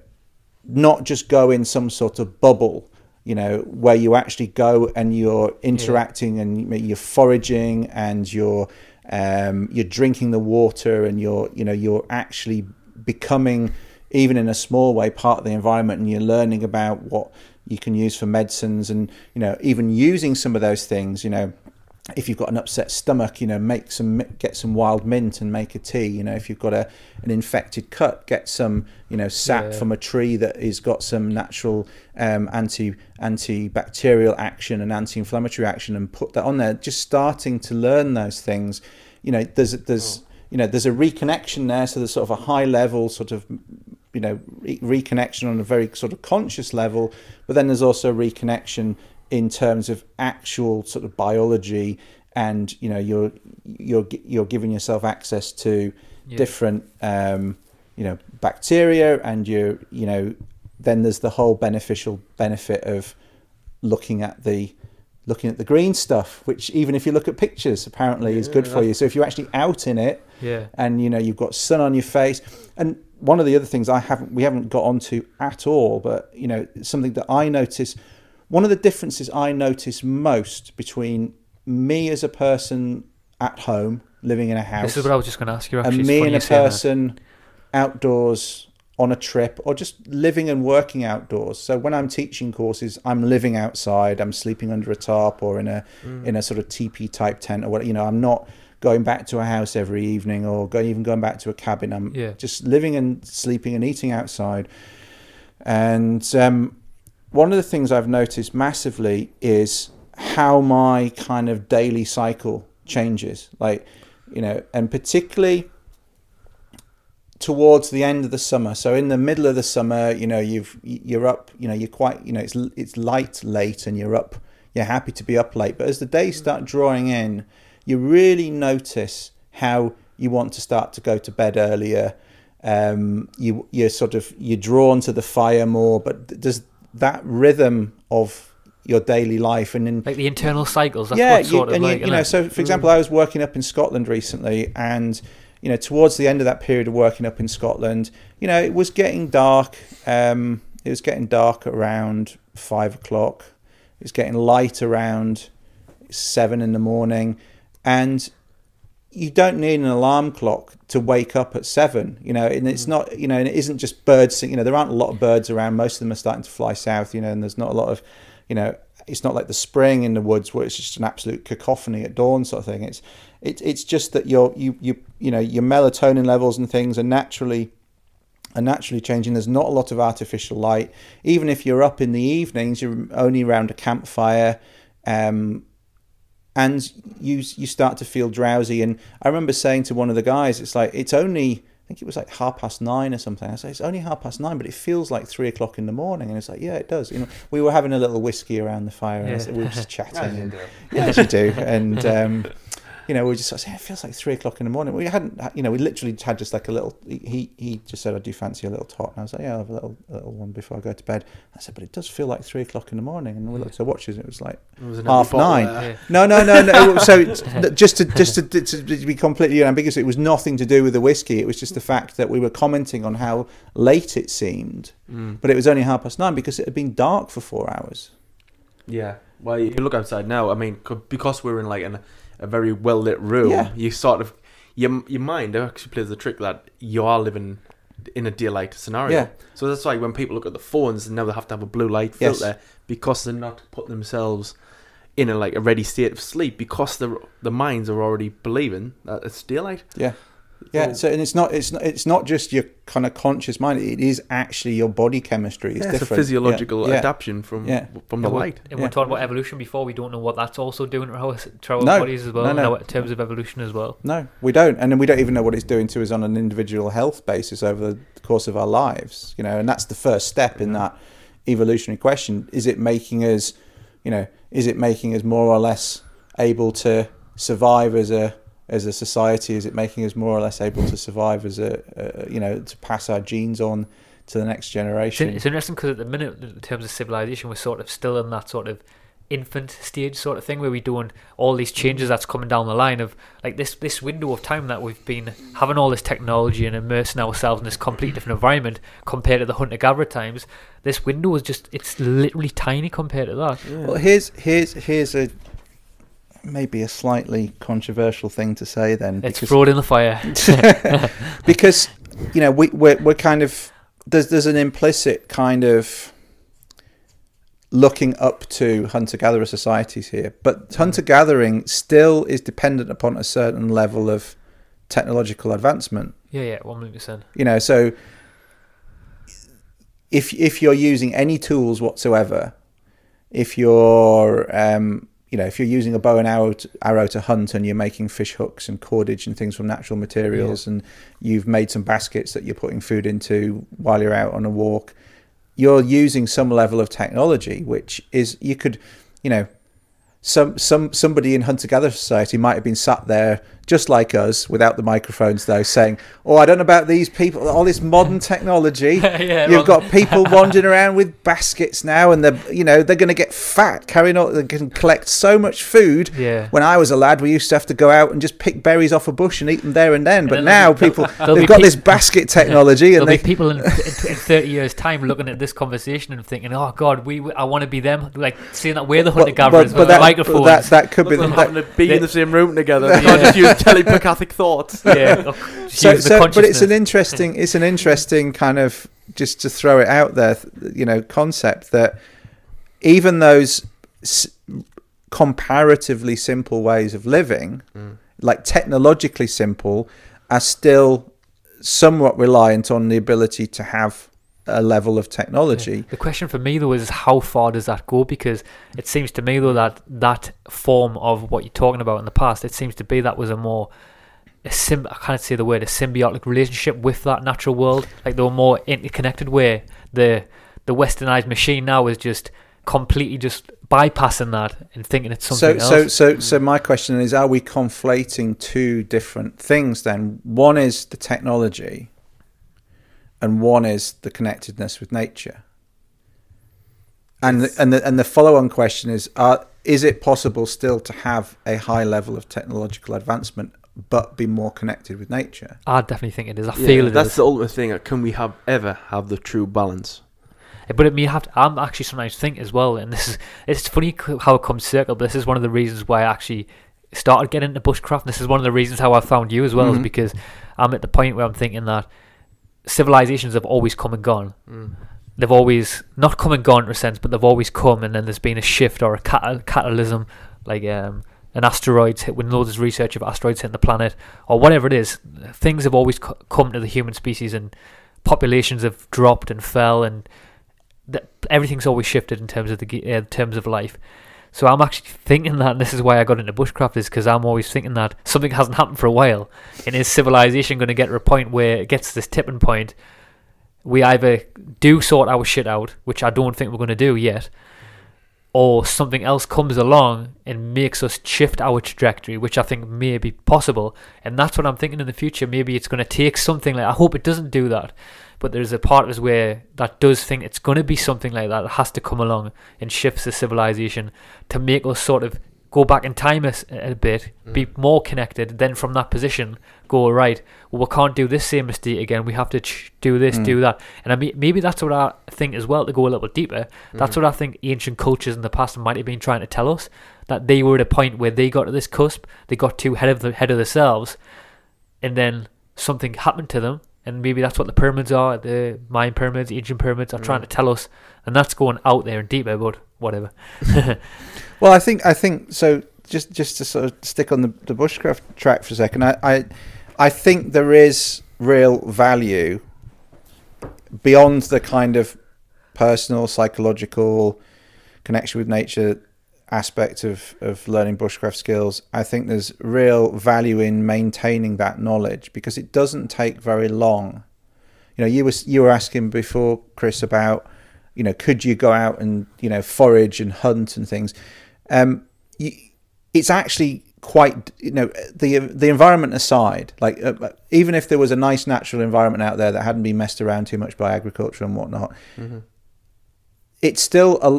not just go in some sort of bubble. You know, where you actually go and you're interacting and you're foraging and you're um, you're drinking the water and you're you know you're actually becoming even in a small way part of the environment and you're learning about what you can use for medicines and you know even using some of those things you know if you've got an upset stomach you know make some get some wild mint and make a tea you know if you've got a an infected cut get some you know sap
Yeah.
from a tree that has got some natural um, anti antibacterial action and anti-inflammatory action and put that on there just starting to learn those things you know there's there's you know there's a reconnection there so there's sort of a high level sort of you know re- reconnection on a very sort of conscious level but then there's also reconnection in terms of actual sort of biology and you know you're you're you're giving yourself access to
Yeah.
different um, you know bacteria and you're, you know then there's the whole beneficial benefit of looking at the looking at the green stuff which even if you look at pictures apparently is good for you so if you're actually out in it
Yeah.
and you know you've got sun on your face and one of the other things i haven't we haven't got onto at all but you know something that i notice one of the differences i notice most between me as a person at home living in a house
This is what I was just going to ask you. Actually,
and me and a
saying that.
person outdoors on a trip or just living and working outdoors so when i'm teaching courses i'm living outside i'm sleeping under a tarp or in a
Mm.
in a sort of teepee type tent or what you know i'm not going back to a house every evening or go, even going back to a cabin i'm
Yeah.
just living and sleeping and eating outside and um, one of the things i've noticed massively is how my kind of daily cycle changes like you know and particularly towards the end of the summer so in the middle of the summer you know you've you're up you know you're quite you know it's it's light late and you're up you're happy to be up late but as the days start drawing in you really notice how you want to start to go to bed earlier um you you're sort of you're drawn to the fire more but does that rhythm of your daily life and in
like the internal cycles. That's
yeah,
what sort
you, and
like.
you, you know, so for example, I was working up in Scotland recently, and you know, towards the end of that period of working up in Scotland, you know, it was getting dark. Um, it was getting dark around five o'clock. It was getting light around seven in the morning, and you don't need an alarm clock to wake up at seven, you know, and it's not, you know, and it isn't just birds sing, you know, there aren't a lot of birds around. Most of them are starting to fly south, you know, and there's not a lot of, you know, it's not like the spring in the woods where it's just an absolute cacophony at dawn sort of thing. It's, it, it's just that your, you, you, you know, your melatonin levels and things are naturally, are naturally changing. There's not a lot of artificial light. Even if you're up in the evenings, you're only around a campfire. Um, and you you start to feel drowsy. And I remember saying to one of the guys, it's like it's only I think it was like half past nine or something. I said it's only half past nine, but it feels like three o'clock in the morning. And it's like yeah, it does. You know, we were having a little whiskey around the fire, and I
Yeah.
said, we were just chatting.
As you
and,
do.
yeah, as you do. And um, you know, we just sort of saying it feels like three o'clock in the morning. We hadn't, you know, we literally had just like a little. He he just said, "I do fancy a little tot," and I was like, "Yeah, I'll have a little a little one before I go to bed." I said, "But it does feel like three o'clock in the morning." And we looked at our watches, and it was like
There was
half nine.
Yeah.
no, no, no, no. So just to just to, to be completely ambiguous, it was nothing to do with the whiskey. It was just the fact that we were commenting on how late it seemed,
Mm.
but it was only half past nine because it had been dark for four hours.
Yeah. Well, you look outside now. I mean, because we're in like an, a very well lit room,
Yeah.
you sort of your your mind actually plays the trick that you are living in a daylight scenario.
Yeah.
So that's why when people look at the phones, now they have to have a blue light
Yes.
filter because they're not putting themselves in a like a ready state of sleep because the the minds are already believing that it's daylight.
Yeah. Yeah, so and it's not it's not it's not just your kind of conscious mind. It is actually your body chemistry. It's
Yeah, it's a physiological
Yeah. yeah.
adaptation from
Yeah.
from the
And
light.
And
Yeah.
we're talking about evolution before. We don't know what that's also doing to our, to our
No.
bodies as well.
No, no.
in terms of evolution as well.
No, we don't, and then we don't even know what it's doing to us on an individual health basis over the course of our lives. You know, and that's the first step in that evolutionary question: Is it making us, you know, is it making us more or less able to survive as a as a society? Is it making us more or less able to survive as a, a you know to pass our genes on to the next
It's,
generation?
it's interesting because at the minute, in terms of civilization, we're sort of still in that sort of infant stage sort of thing where we're doing all these changes that's coming down the line of like this this window of time that we've been having all this technology and immersing ourselves in this complete different environment compared to the hunter gatherer times this window is just it's literally tiny compared to that
Yeah.
Well, here's here's here's a maybe a slightly controversial thing to say then
it's
because,
fraud in the fire.
Because you know we we're, we're kind of there's there's an implicit kind of looking up to hunter gatherer societies here but hunter gathering still is dependent upon a certain level of technological advancement.
Yeah yeah 100%
you know so if if you're using any tools whatsoever if you're um, you know if you're using a bow and arrow to, arrow to hunt and you're making fish hooks and cordage and things from natural materials and you've made some baskets that you're putting food into while you're out on a walk you're using some level of technology which is you could you know some some somebody in hunter gatherer society might have been sat there just like us without the microphones though saying oh i don't know about these people all this modern technology
yeah
You've
wrong.
got people wandering around with baskets now, and they're you know they're going to get fat carrying on. They can collect so much food.
yeah
When I was a lad, we used to have to go out and just pick berries off a bush and eat them there and then. But
then
now people they've got
peop-
this basket technology,
There'll
and they
be people in, in, in 30 years' time looking at this conversation and thinking, "Oh God, we, we I want to be them." Like seeing that we're the hunter gatherers with
that,
microphones.
that that could be
Look,
the,
them having
that,
to be
that-
in the same room together.
Yeah.
They can't telepathic thoughts.
yeah,
so, so but it's an interesting it's an interesting kind of just to throw it out there you know concept that even those s- comparatively simple ways of living
Mm.
like technologically simple are still somewhat reliant on the ability to have a level of technology
The question for me though is how far does that go? Because it seems to me though that that form of what you're talking about in the past, it seems to be that was a more a sim I can't say the word a symbiotic relationship with that natural world. Like they were more interconnected. Where the the westernized machine now is just completely just bypassing that and thinking it's something
so
else.
so so my question is are we conflating two different things then one is the technology and one is the connectedness with nature and the, and the, and the follow-on question is are, is it possible still to have a high level of technological advancement but be more connected with nature
I definitely think it is. I
Yeah,
feel it
that's
is.
the ultimate thing. uh, Can we have ever have the true balance?
But it may have to, I'm actually sometimes think as well, and this is it's funny how it comes circle. But this is one of the reasons why I actually started getting into bushcraft. And this is one of the reasons how I found you as well, is
Mhm.
because I'm at the point where I'm thinking that civilizations have always come and gone.
Mm.
They've always not come and gone in a sense, but they've always come, and then there's been a shift or a cat- catalysm, like um, an asteroid hit. When there's research of asteroids hitting the planet or whatever it is, things have always co- come to the human species, and populations have dropped and fell, and that everything's always shifted in terms of the ge- uh, terms of life. So I'm actually thinking that, this is why I got into bushcraft, is because I'm always thinking that something hasn't happened for a while, and is civilization going to get to a point where it gets to this tipping point? We either do sort our shit out, which I don't think we're going to do yet, or something else comes along and makes us shift our trajectory, which I think may be possible. And that's what I'm thinking in the future. Maybe it's going to take something like I hope it doesn't do that, but there's a part of us where that does think it's going to be something like that. It has to come along and shifts the civilization to make us sort of go back in time a bit, be more connected. Then from that position, go right. Well, we can't do this same mistake again. We have to ch- do this,
Mm.
do that. And I mean, maybe that's what I think as well. To go a little bit deeper, that's what I think ancient cultures in the past might have been trying to tell us that they were at a point where they got to this cusp, they got too ahead of the head of themselves, and then something happened to them. And maybe that's what the pyramids are, the Mayan pyramids, ancient pyramids are trying
Mm.
to tell us, and that's going out there and deeper. But whatever.
Well, I think I think so. Just just to sort of stick on the, the bushcraft track for a second, I, I I think there is real value beyond the kind of personal psychological connection with nature aspect of, of learning bushcraft skills. I think there's real value in maintaining that knowledge because it doesn't take very long. You know, you were you were asking before, Chris, about you know, could you go out and you know forage and hunt and things? Um, you, it's actually quite you know the the environment aside like uh, even if there was a nice natural environment out there that hadn't been messed around too much by agriculture and whatnot
Mm-hmm.
It's still a,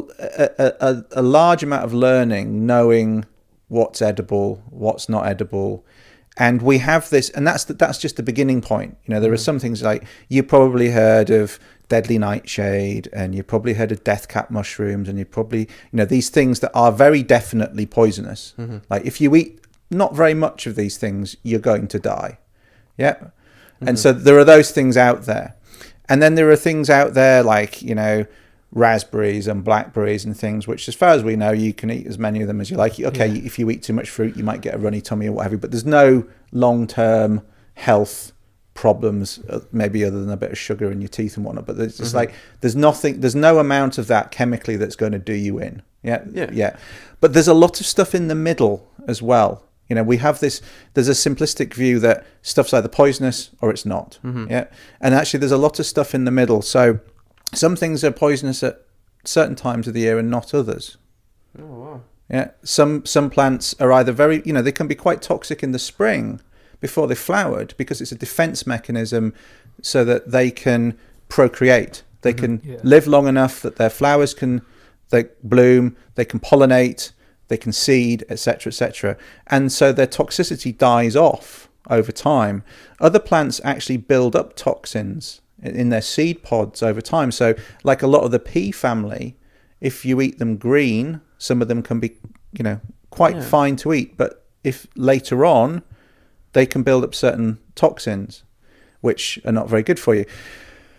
a, a, a large amount of learning knowing what's edible what's not edible. And we have this and that's the, that's just the beginning point. You know there are mm. some things like you probably heard of deadly nightshade and you probably heard of death cap mushrooms and you probably you know these things that are very definitely poisonous. Mm-hmm. Like if you eat not very much of these things you're going to die. Yeah? And mm-hmm. so there are those things out there. And then there are things out there like you know raspberries and blackberries and things which as far as we know you can eat as many of them as you like. Okay
Yeah.
if you eat too much fruit you might get a runny tummy or what have you but there's no long-term health problems uh, maybe other than a bit of sugar in your teeth and whatnot but it's just like there's nothing there's no amount of that chemically that's going to do you in. Yeah
Yeah.
yeah. But there's a lot of stuff in the middle as well. You know we have this there's a simplistic view that stuff's either poisonous or it's not. Yeah and actually there's a lot of stuff in the middle. So some things are poisonous at certain times of the year and not others.
Oh wow.
yeah some some plants are either very you know they can be quite toxic in the spring before they flowered because it's a defense mechanism so that they can procreate. They mm-hmm. can
Yeah.
live long enough that their flowers can they bloom they can pollinate they can seed etc etc and so their toxicity dies off over time. Other plants actually build up toxins in their seed pods over time. So like a lot of the pea family if you eat them green some of them can be you know quite
Yeah.
fine to eat. But if later on they can build up certain toxins which are not very good for you.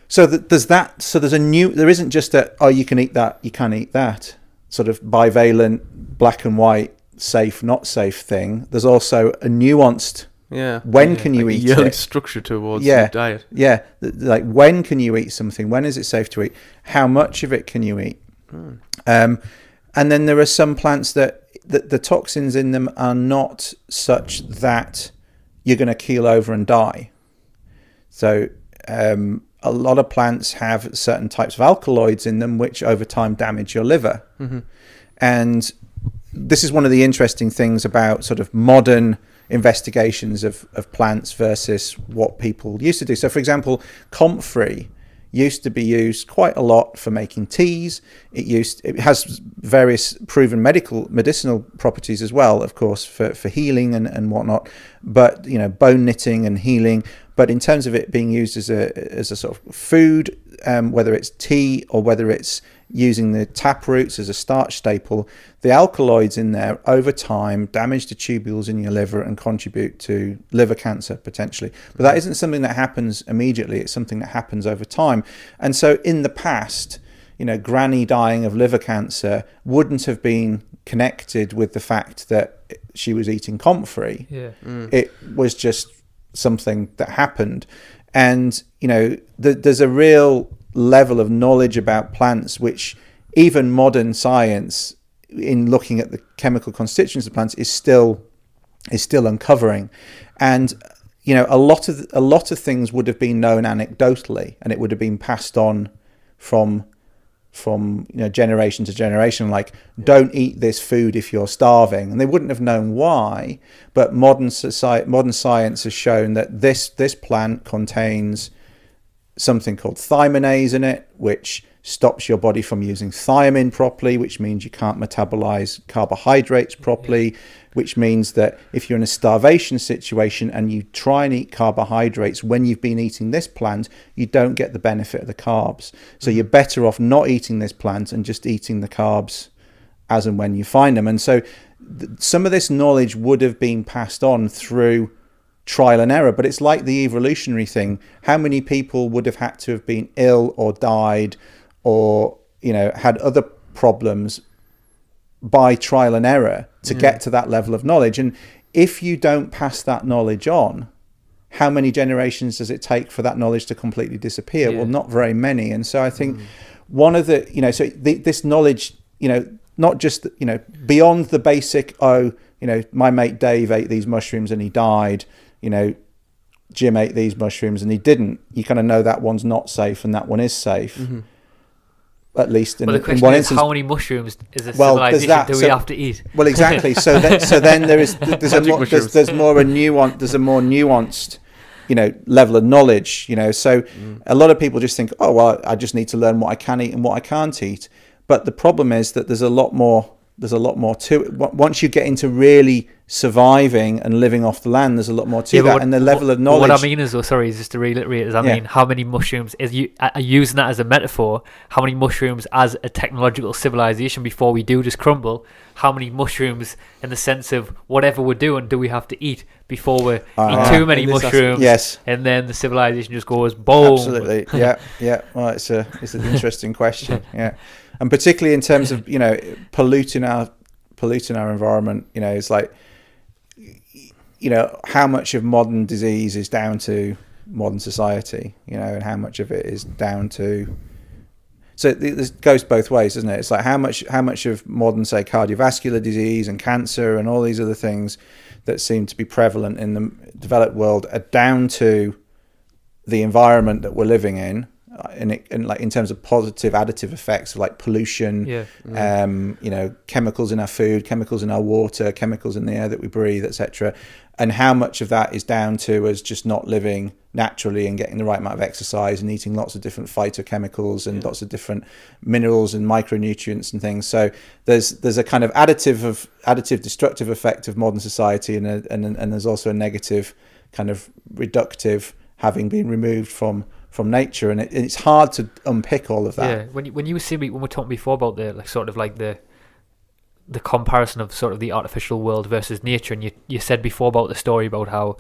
So th- there's that so there's a new there isn't just a oh you can eat that you can't eat that sort of bivalent black and white safe not safe thing. There's also a nuanced
Yeah.
when
Yeah,
can you
like
eat
yearly
it
structure towards
Yeah.
your diet.
yeah like when can you eat something when is it safe to eat how much of it can you eat
Hmm.
um, and then there are some plants that, that the toxins in them are not such that you're going to keel over and die. So um, a lot of plants have certain types of alkaloids in them, which over time damage your liver. And this is one of the interesting things about sort of modern investigations of, of plants versus what people used to do. So, for example, comfrey used to be used quite a lot for making teas. It used it has various proven medical medicinal properties as well, of course, for, for healing and, and whatnot. But you know, bone knitting and healing. But in terms of it being used as a as a sort of food, um, whether it's tea or whether it's using the tap roots as a starch staple, the alkaloids in there over time damage the tubules in your liver and contribute to liver cancer potentially. But that mm-hmm. isn't something that happens immediately, it's something that happens over time. And so in the past, you know, granny dying of liver cancer wouldn't have been connected with the fact that she was eating comfrey
Yeah. Mm.
it was just something that happened and you know th- there's a real level of knowledge about plants which even modern science in looking at the chemical constituents of plants is still is still uncovering. And you know a lot of a lot of things would have been known anecdotally and it would have been passed on from from you know generation to generation like don't eat this food if you're starving. And they wouldn't have known why but modern society modern science has shown that this this plant contains something called thiaminase in it which stops your body from using thiamine properly which means you can't metabolize carbohydrates properly which means that if you're in a starvation situation and you try and eat carbohydrates when you've been eating this plant, you don't get the benefit of the carbs. So mm-hmm. you're better off not eating this plant and just eating the carbs as and when you find them. And so th- some of this knowledge would have been passed on through trial and error, but it's like the evolutionary thing. How many people would have had to have been ill or died or, you know, had other problems by trial and error to get mm. to that level of knowledge. And if you don't pass that knowledge on, how many generations does it take for that knowledge to completely disappear?
Yeah.
Well, not very many. And so I think mm. one of the, you know, so the, this knowledge, you know, not just, you know, beyond the basic, oh, you know, my mate Dave ate these mushrooms and he died, you know, Jim ate these mushrooms and he didn't. You kind of know that one's not safe and that one is safe mm-hmm. at least in,
Well, the
in one
is,
instance.
how many mushrooms is a
Well, there's
civilization
that,
do we have to eat?
Well, exactly. So then, so then there is there's a
Magic
more, there's, there's more a nuance. There's a more nuanced, you know, level of knowledge. You know, so mm. a lot of people just think, oh well, I just need to learn what I can eat and what I can't eat. But the problem is that there's a lot more. There's a lot more to it. Once you get into really surviving and living off the land, there's a lot more to
Yeah,
that,
what-
and the level
what-
of knowledge.
What I mean is, though, sorry, is just to reiterate, is I
Yeah.
mean, how many mushrooms is you uh, using that as a metaphor? How many mushrooms as a technological civilization before we do just crumble? How many mushrooms in the sense of whatever we're doing do we have to eat before we
Uh,
eat too many
in this aspect,
mushrooms?
yes,
and then the civilization just goes boom.
Absolutely. Yeah. Yeah. Well, it's a it's an interesting question. Yeah. And particularly in terms of you know polluting our polluting our environment. You know, it's like you know how much of modern disease is down to modern society. You know, and how much of it is down to. So this goes both ways, doesn't it? It's like how much how much of modern say cardiovascular disease and cancer and all these other things that seem to be prevalent in the developed world are down to the environment that we're living in, it, in like in terms of positive additive effects like pollution,
Yeah.
um, you know, chemicals in our food, chemicals in our water, chemicals in the air that we breathe, etc. And how much of that is down to us just not living naturally and getting the right amount of exercise and eating lots of different phytochemicals and lots of different minerals and micronutrients and things. So there's there's a kind of additive of additive destructive effect of modern society and a, and and there's also a negative kind of reductive having been removed from from nature and it, it's hard to unpick all of that.
Yeah, when you, when you were saying when we were talking before about the like sort of like the the comparison of sort of the artificial world versus nature, and you you said before about the story about how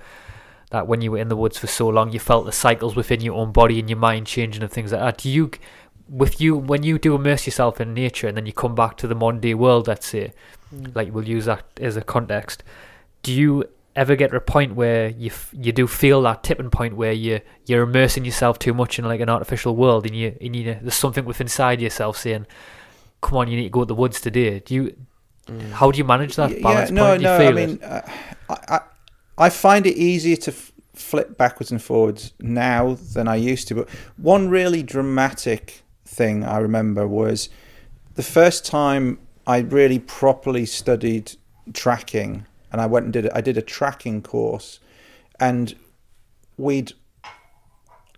that when you were in the woods for so long, you felt the cycles within your own body and your mind changing and things like that. Do you, with you, when you do immerse yourself in nature and then you come back to the modern day world, let's say, mm. like we'll use that as a context, do you ever get to a point where you f- you do feel that tipping point where you you're immersing yourself too much in like an artificial world and you you there's something within inside yourself saying, "Come on, you need to go to the woods today." Do you? How do you manage that balance
no,
point? Do you
no.
feel
I mean, uh, I, I I find it easier to flip backwards and forwards now than I used to. But one really dramatic thing I remember was the first time I really properly studied tracking, and I went and did it. I did a tracking course, and we'd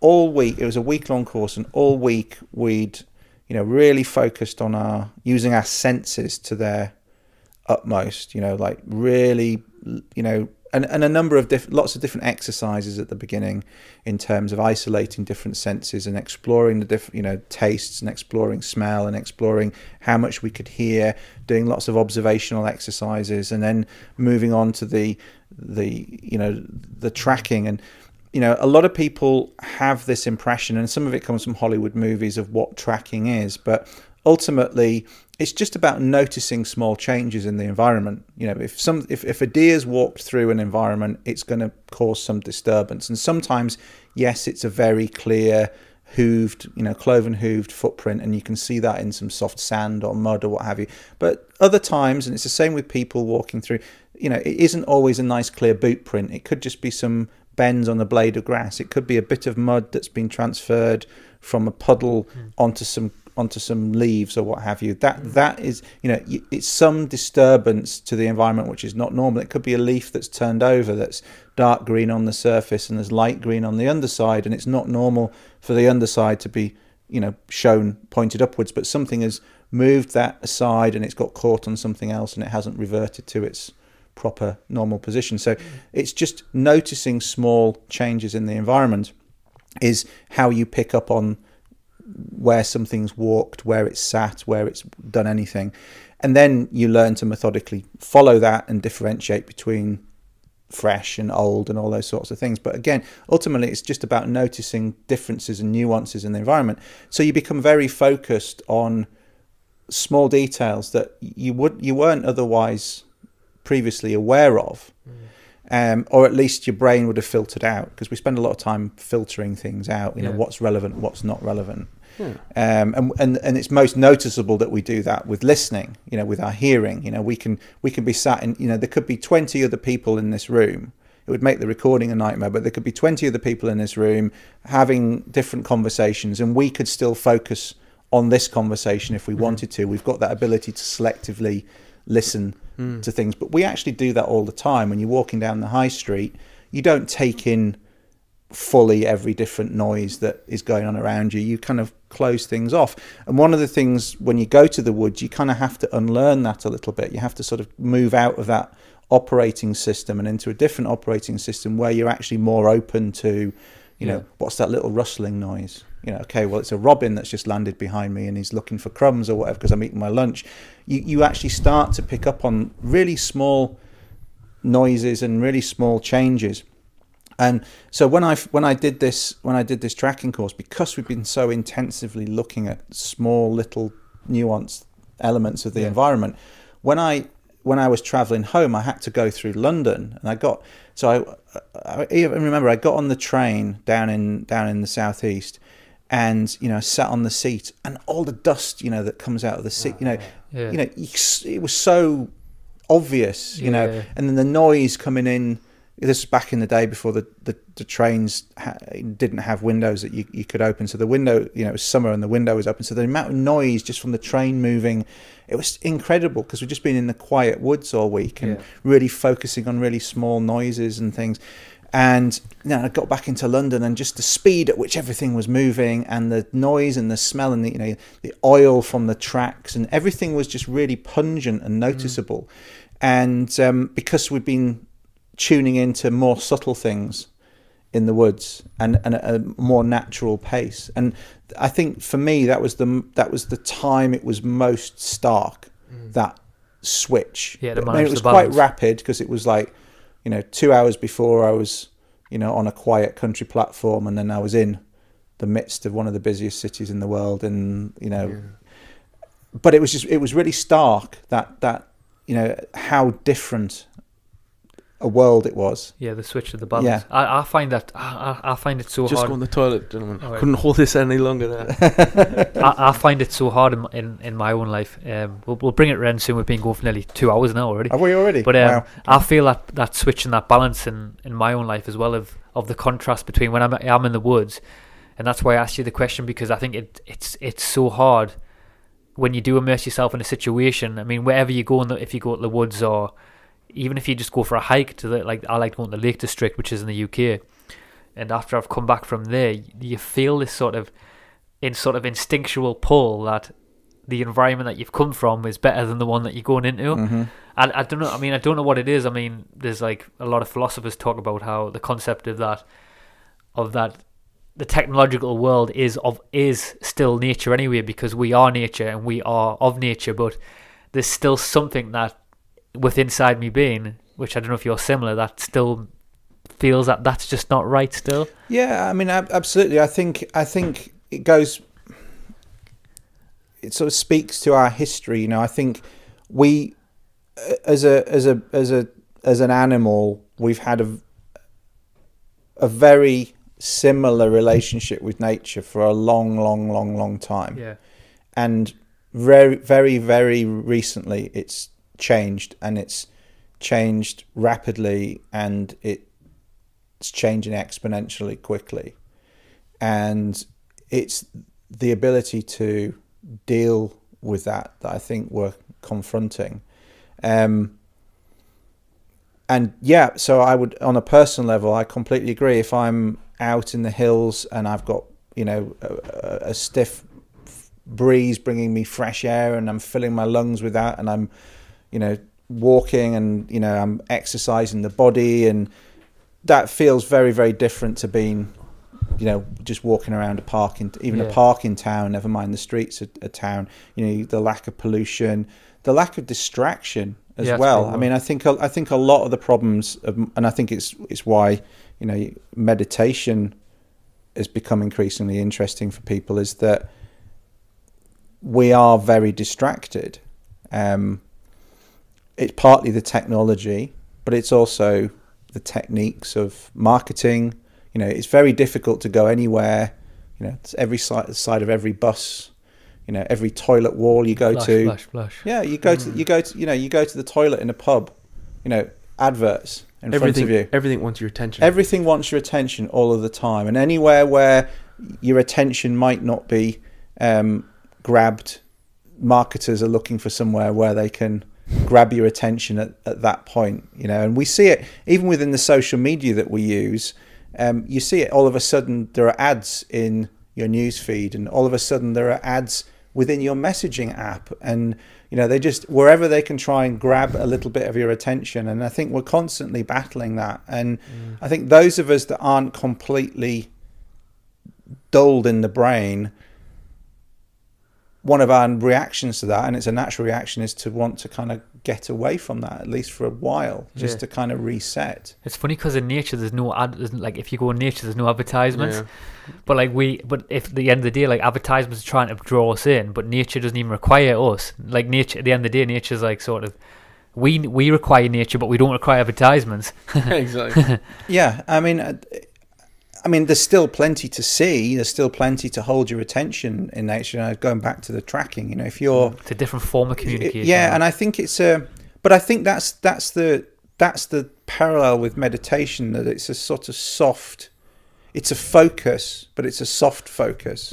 all week. It was a week long course, and all week we'd you know really focused on our using our senses to their utmost you know like really you know and, and a number of different lots of different exercises at the beginning in terms of isolating different senses and exploring the different you know tastes and exploring smell and exploring how much we could hear doing lots of observational exercises and then moving on to the the you know the tracking. And you know a lot of people have this impression and some of it comes from hollywood movies of what tracking is but ultimately it's just about noticing small changes in the environment. You know if some if, if a deer's walked through an environment it's going to cause some disturbance. And sometimes yes it's a very clear hooved you know cloven hooved footprint and you can see that in some soft sand or mud or what have you. But other times and it's the same with people walking through you know it isn't always a nice clear boot print. It could just be some bends on the blade of grass. It could be a bit of mud that's been transferred from a puddle hmm. onto some onto some leaves or what have you. That mm. that is you know it's some disturbance to the environment which is not normal. It could be a leaf that's turned over that's dark green on the surface and there's light green on the underside and it's not normal for the underside to be you know shown pointed upwards but something has moved that aside and it's got caught on something else and it hasn't reverted to its proper normal position. So mm. it's just noticing small changes in the environment is how you pick up on where something's walked, where it's sat, where it's done anything. And then you learn to methodically follow that and differentiate between fresh and old and all those sorts of things. But again, ultimately, it's just about noticing differences and nuances in the environment. So you become very focused on small details that you would you weren't otherwise previously aware of. Um, or at least your brain would have filtered out because we spend a lot of time filtering things out. You know what's relevant, what's not relevant, um, and, and and it's most noticeable that we do that with listening. You know, with our hearing. You know, we can we can be sat in. You know, there could be twenty other people in this room. It would make the recording a nightmare, but there could be twenty other people in this room having different conversations, and we could still focus on this conversation if we wanted to. We've got that ability to selectively listen
Mm.
to things, but we actually do that all the time. When you're walking down the high street, you don't take in fully every different noise that is going on around you. You kind of close things off. And one of the things when you go to the woods, you kind of have to unlearn that a little bit. You have to sort of move out of that operating system and into a different operating system where you're actually more open to, you know,
Yeah.
what's that little rustling noise? You know, okay, well, it's a robin that's just landed behind me and he's looking for crumbs or whatever because I'm eating my lunch. You, you actually start to pick up on really small noises and really small changes. And so when I when I did this when I did this tracking course, because we've been so intensively looking at small little nuanced elements of the
Yeah.
environment, when I when I was traveling home, I had to go through London, and I got so I, I even remember I got on the train down in down in the southeast, and you know sat on the seat, and all the dust you know that comes out of the seat, you know, ah,
Yeah.
you know, it was so obvious, you know, and then the noise coming in. This was back in the day before the, the, the trains ha- didn't have windows that you, you could open. So the window, you know, it was summer and the window was open. So the amount of noise just from the train moving, it was incredible because we'd just been in the quiet woods all week and
Yeah.
really focusing on really small noises and things. And you know, I got back into London, and just the speed at which everything was moving, and the noise and the smell, and the you know the oil from the tracks, and everything was just really pungent and noticeable. And um, because we've been tuning into more subtle things in the woods and, and at a more natural pace, and I think for me that was the that was the time it was most stark that switch.
Yeah,
I mean, it was quite rapid because it was like you know, two hours before I was, you know, on a quiet country platform, and then I was in the midst of one of the busiest cities in the world, and you know, but it was just, it was really stark that that you know how different a world it was.
Yeah, the switch of the balance.
Yeah.
I, I find that I, I I find it so
Just
hard.
go in the toilet, gentlemen.
All right.
Couldn't hold this any longer. There.
I, I find it so hard in, my- in, in my own life. Um, we'll, we'll bring it around soon. We've been going for nearly two hours now already.
Have we already?
But um,
wow.
I feel that that switch and that balance in, in my own life as well of, of the contrast between when I'm I'm in the woods, and that's why I asked you the question because I think it it's it's so hard when you do immerse yourself in a situation. I mean, wherever you go, in the, if you go to the woods or even if you just go for a hike to the like I like going to the Lake District, which is in the UK, and after I've come back from there, you feel this sort of in sort of instinctual pull that the environment that you've come from is better than the one that you're going into.
Mhm.
I, I don't know. I mean, I don't know what it is. I mean, there's like a lot of philosophers talk about how the concept of that, of that, the technological world is of is still nature anyway because we are nature and we are of nature. But there's still something that with inside me being, which I don't know if you're similar, that still feels that that's just not right. Still,
Yeah, I mean, ab- absolutely. I think I think it goes. It sort of speaks to our history. You know, I think we, as a as a as a as an animal, we've had a a very similar relationship with nature for a long, long, long, long time
yeah,
and very very very recently it's changed and it's changed rapidly and it's changing exponentially quickly. And it's the ability to deal with that that I think we're confronting. Um and yeah so I would on a personal level I completely agree. If I'm out in the hills and I've got you know a, a- a stiff breeze bringing me fresh air and I'm filling my lungs with that and I'm you know walking and you know I'm exercising the body and that feels very very different to being you know just walking around a park in even a
Yeah.
park in town never mind the streets of a town you know the lack of pollution the lack of distraction as
Yeah,
well I mean I think I think a lot of the problems of, and I think it's it's why you know meditation has become increasingly interesting for people is that we are very distracted. Um, it's partly the technology, but it's also the techniques of marketing. You know, it's very difficult to go anywhere. You know, it's every side, side of every bus. You know, every toilet wall you go
flash,
to.
flash, flash.
Yeah, you go to you go to you know you go to the toilet in a pub. You know, adverts in
everything,
front of you.
everything wants your attention.
Everything wants your attention all of the time, and anywhere where your attention might not be um, grabbed. Marketers are looking for somewhere where they can grab your attention at, at that point, you know. And we see it even within the social media that we use. Um, you see it all of a sudden. There are ads in your news feed, and all of a sudden there are ads within your messaging app, and you know they just wherever they can try and grab a little bit of your attention. And I think we're constantly battling that. And
Mm.
I think those of us that aren't completely dulled in the brain one of our reactions to that, and it's a natural reaction, is to want to kind of get away from that at least for a while, just
Yeah.
to kind of reset.
It's funny because in nature there's no ad. There's, like if you go in nature, there's no advertisements.
Yeah.
But like we, but if at the end of the day, like advertisements are trying to draw us in, but nature doesn't even require us. Like nature, at the end of the day, nature's like sort of. We we require nature, but we don't require advertisements.
exactly.
Yeah, I mean, uh, I mean, there's still plenty to see. There's still plenty to hold your attention in nature. Going back to the tracking, you know, if you're
It's a different form of communication.
Yeah, and I think it's a, but I think that's that's the that's the parallel with meditation that it's a sort of soft, it's a focus, but it's a soft focus,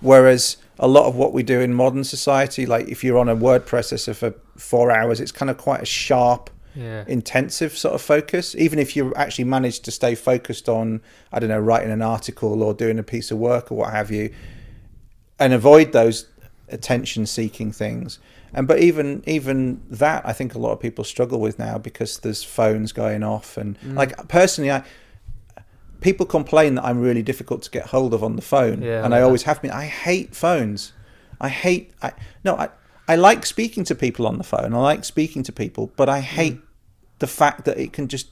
whereas a lot of what we do in modern society, like if you're on a word processor for four hours, it's kind of quite a sharp,
yeah,
intensive sort of focus. Even if you actually manage to stay focused on, I don't know, writing an article or doing a piece of work or what have you, and avoid those attention seeking things. And but even even that, I think a lot of people struggle with now because there's phones going off, and mm. like personally, I people complain that I'm really difficult to get hold of on the phone,
Yeah,
and
I
I always have been. I hate phones. I hate. I no. I I like speaking to people on the phone. I like speaking to people, but I hate the fact that it can just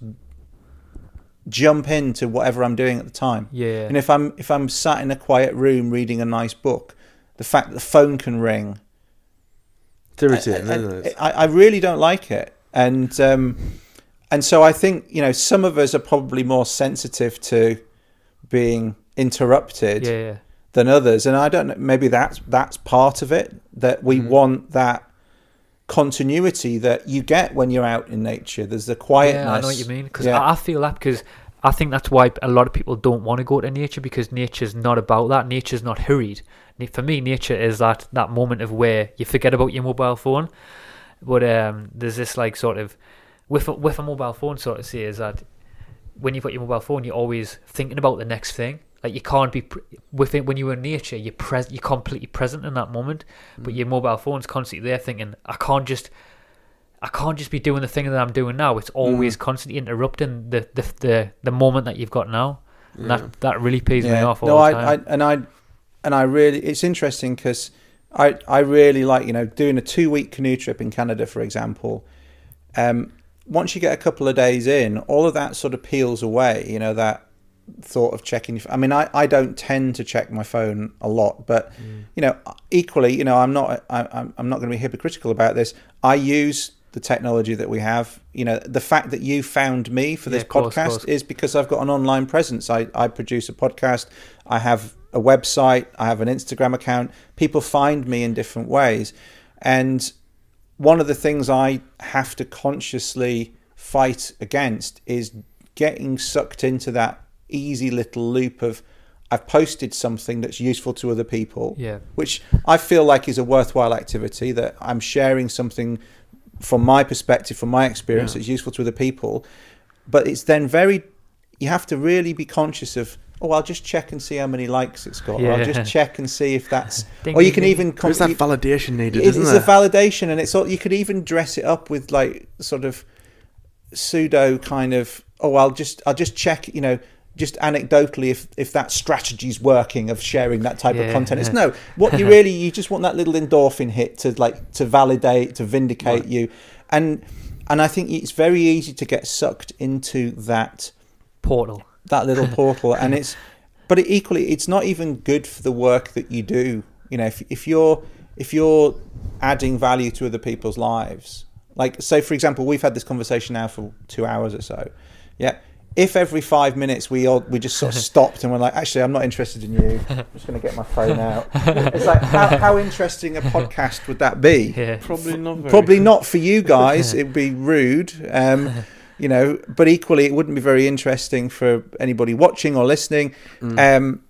jump into whatever I'm doing at the time.
yeah.
And if I'm if I'm sat in a quiet room reading a nice book, the fact that the phone can ring,
It's irritating,
I,
isn't it?
I, I really don't like it. And um, and so I think you know some of us are probably more sensitive to being interrupted
yeah, yeah.
Than others, and I don't know. Maybe that's that's part of it that we
Mm-hmm.
want that continuity that you get when you're out in nature. There's the quietness.
Yeah, I know what you mean. Because
Yeah.
I, I feel that because I think that's why a lot of people don't want to go to nature because nature's not about that. Nature's not hurried. For me, nature is that that moment of where you forget about your mobile phone. But um, there's this like sort of with a, with a mobile phone sort of say is that when you've got your mobile phone, you're always thinking about the next thing. Like you can't be pre- with it when you're in nature. You're pres- You're completely present in that moment. But your mobile phone's constantly there, thinking, "I can't just, I can't just be doing the thing that I'm doing now." It's always constantly interrupting the, the the the moment that you've got now. And
Yeah.
that that really pees me off all
no, I. I and I and I really it's interesting because I I really like you know doing a two week canoe trip in Canada, for example. Um, once you get a couple of days in, all of that sort of peels away. You know that thought of checking. Your, I mean, I, I don't tend to check my phone a lot, but mm. you know, equally, you know, I'm not I, I'm I'm not going to be hypocritical about this. I use the technology that we have. You know, the fact that you found me for this
course,
podcast
course.
is because I've got an online presence. I, I produce a podcast. I have a website. I have an Instagram account. People find me in different ways. And one of the things I have to consciously fight against is getting sucked into that easy little loop of I've posted something that's useful to other people,
yeah,
which I feel like is a worthwhile activity that I'm sharing something from my perspective, from my experience,
Yeah.
that's useful to other people. But it's then very, you have to really be conscious of, oh, I'll just check and see how many likes it's got. Or I'll just check and see if that's,
Ding,
or you
ding,
can
ding.
even, com-
There's that validation needed,
it
isn't
is
there?
a validation, and it's all you could even dress it up with like sort of pseudo kind of. Oh, I'll just I'll just check. You know, just anecdotally if if that strategy's working of sharing that type of content. It's no. What you really you just want that little endorphin hit to like to validate to vindicate
Right.
you, and and I think it's very easy to get sucked into that
portal.
that little portal and it's but it equally it's not even good for the work that you do you know if, if you're if you're adding value to other people's lives like so for example we've had this conversation now for two hours or so yeah if every five minutes we all we just sort of stopped and we're like actually i'm not interested in you. I'm just going to get my phone out. It's like how, how interesting a podcast would that be?
Yeah,
Probably not. Very
probably not for you guys it would be rude um, you know but equally it wouldn't be very interesting for anybody watching or listening.
Mm.
um,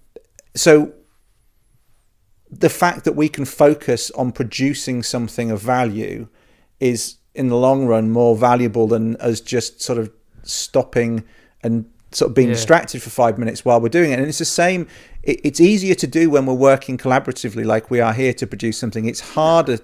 so the fact that we can focus on producing something of value is in the long run more valuable than us just sort of stopping and sort of being
Yeah.
distracted for five minutes while we're doing it. And it's the same. It, it's easier to do when we're working collaboratively, like we are here to produce something. It's harder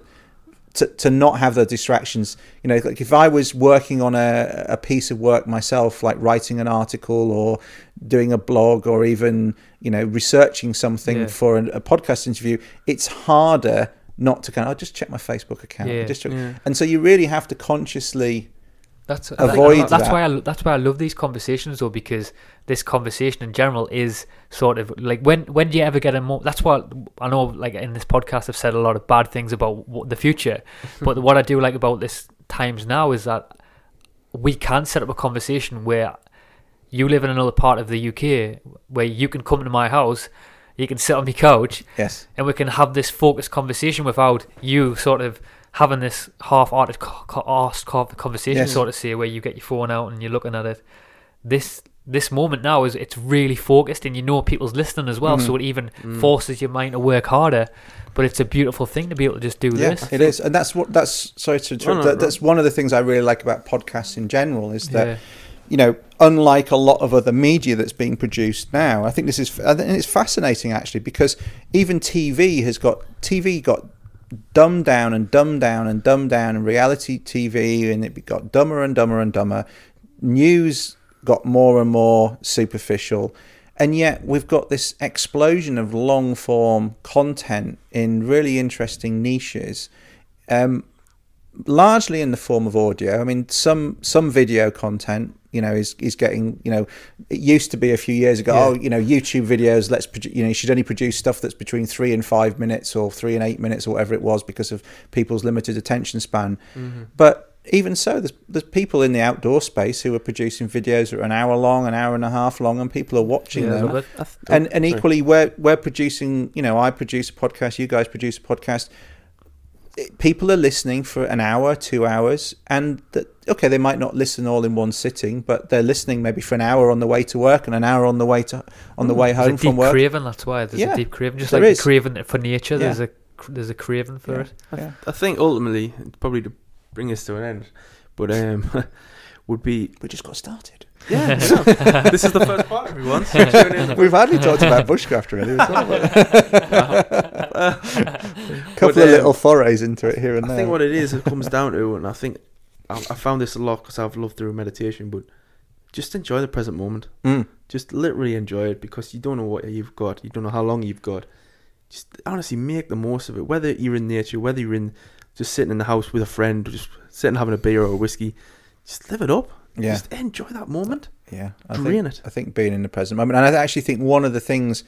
to, to not have the distractions. You know, like if I was working on a, a piece of work myself, like writing an article or doing a blog or even, you know, researching something
Yeah.
for a, a podcast interview, it's harder not to kind of, I'll just check my Facebook account.
Yeah.
Just check. And so you really have to consciously,
That's
Avoid
like, that's
that.
why I that's why I love these conversations though because this conversation in general is sort of like when when do you ever get a more that's what I know like in this podcast I've said a lot of bad things about what, the future but what I do like about this times now is that we can set up a conversation where you live in another part of the UK where you can come to my house you can sit on my couch
yes.
and we can have this focused conversation without you sort of having this half-hearted co- co- co- conversation,
Yes.
sort of say, where you get your phone out and you're looking at it. This this moment now is it's really focused, and you know people's listening as well,
Mhm.
so it even
Mm.
forces your mind to work harder. But it's a beautiful thing to be able to just do
Yeah,
this.
it is, and that's what that's. Sorry to interrupt.
no,
that,
no.
That's one of the things I really like about podcasts in general is that
Yeah.
you know, unlike a lot of other media that's being produced now, I think this is and it's fascinating actually because even TV has got TV got dumbed down and dumbed down and dumbed down, and reality TV and it got dumber and dumber and dumber. News got more and more superficial. And yet we've got this explosion of long form content in really interesting niches. Um, largely in the form of audio. I mean, some some video content, you know, is is getting, you know, it used to be a few years ago.
Yeah.
Oh, you know, YouTube videos. Let's, you know, you should only produce stuff that's between three and five minutes, or three and eight minutes, or whatever it was, because of people's limited attention span.
Mm-hmm.
But even so, there's there's people in the outdoor space who are producing videos that are an hour long, an hour and a half long, and people are watching
Yeah,
them.
I th-
and and equally we're we're producing you know i produce a podcast you guys produce a podcast people are listening for an hour two hours and that okay they might not listen all in one sitting but they're listening maybe for an hour on the way to work and an hour on the way to on the way
There's a
home
deep
from work
craving. That's why there's
Yeah,
a deep craving, just
there
like
is.
the craving for nature.
Yeah.
There's a there's a craving for
Yeah.
it.
I,
Yeah.
I think ultimately, probably to bring us to an end, but um, would be
we just got started
yeah. yeah. this is the first part, everyone. So
we've hardly talked about bushcraft really as well, but- couple
But,
of
um,
little forays into it here and
I
there I
think what it is, it comes down to, and I think I, I found this a lot because I've loved through meditation, but just enjoy the present moment.
Mm.
Just literally enjoy it because you don't know what you've got, you don't know how long you've got. Just honestly make the most of it. Whether you're in nature, whether you're in just sitting in the house with a friend, just sitting having a beer or a whiskey, just live it up.
yeah
Just enjoy that moment.
Yeah, I
Drain
think,
it.
I think being in the present moment, and I actually think one of the things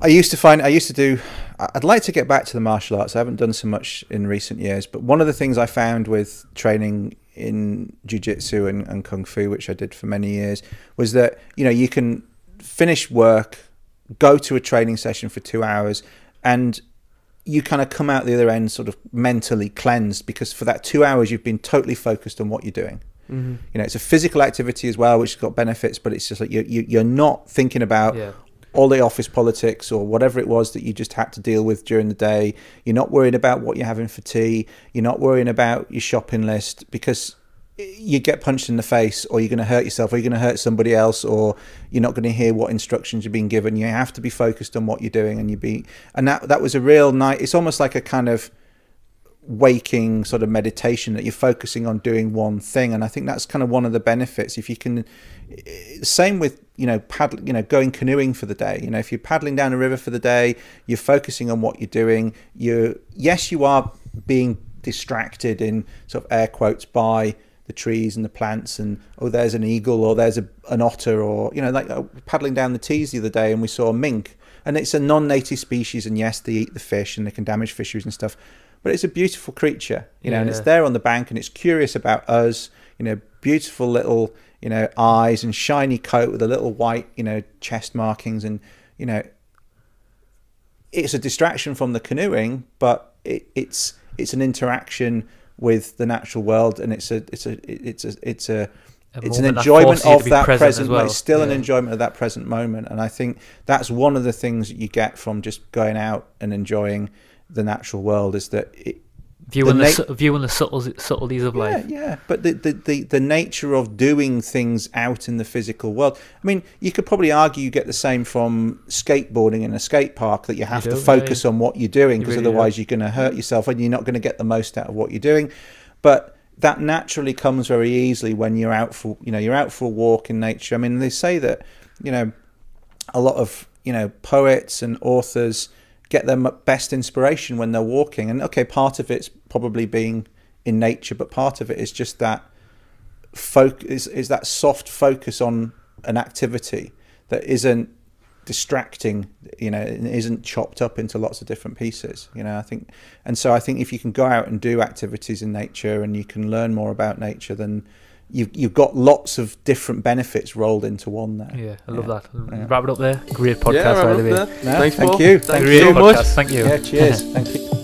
I used to find, I used to do, I'd like to get back to the martial arts. I haven't done so much in recent years, but one of the things I found with training in jiu-jitsu and, and kung fu, which I did for many years, was that you know you can finish work, go to a training session for two hours, and you kind of come out the other end sort of mentally cleansed because for that two hours you've been totally focused on what you're doing
Mm-hmm.
you know it's a physical activity as well which has got benefits but it's just like you, you you're not thinking about
Yeah.
all the office politics or whatever it was that you just had to deal with during the day you're not worrying about what you're having for tea you're not worrying about your shopping list because you get punched in the face or you're going to hurt yourself or you're going to hurt somebody else or you're not going to hear what instructions you're being given. You have to be focused on what you're doing and you be and that that was a real night it's almost like a kind of waking sort of meditation that you're focusing on doing one thing and i think that's kind of one of the benefits. If you can same with you know paddle you know going canoeing for the day. You know if you're paddling down a river for the day you're focusing on what you're doing. You yes you are being distracted in sort of air quotes by the trees and the plants and oh there's an eagle or there's a, an otter or you know like uh, paddling down the Tees the other day and we saw a mink. And it's a non-native species and yes they eat the fish and they can damage fisheries and stuff but it's a beautiful creature you know and it's there on the bank and it's curious about us you know beautiful little you know eyes and shiny coat with a little white you know chest markings and you know it's a distraction from the canoeing but it, it's it's an interaction with the natural world and it's a it's a it's a it's a
a
it's an enjoyment
forces you to
of that
present
present.
well.
It's still an enjoyment of that present moment, and I think that's one of the things that you get from just going out and enjoying the natural world is that it,
viewing the,
the
viewing the subtle subtleties of
yeah,
life.
yeah. But the, the, the, the nature of doing things out in the physical world. I mean, you could probably argue you get the same from skateboarding in a skate park that you have
do,
to
yeah,
focus on what you're doing
You
because
really do.
otherwise you're going to hurt yourself and you're not going to get the most out of what you're doing. But that naturally comes very easily when you're out for you know you're out for a walk in nature. I mean, they say that you know a lot of you know poets and authors get their best inspiration when they're walking. And okay part of it's probably being in nature but part of it is just that focus is, is that soft focus on an activity that isn't distracting you know isn't chopped up into lots of different pieces you know i think and so i think if you can go out and do activities in nature and you can learn more about nature then you've, you've got lots of different benefits rolled into one there
Yeah, I love
Yeah.
that.
Yeah.
Wrap it up there. Great podcast,
yeah,
by
right
the way.
up there.
No,
Thanks,
thank
Paul.
you.
Thank
Great
you so much.
Thank you.
yeah cheers thank you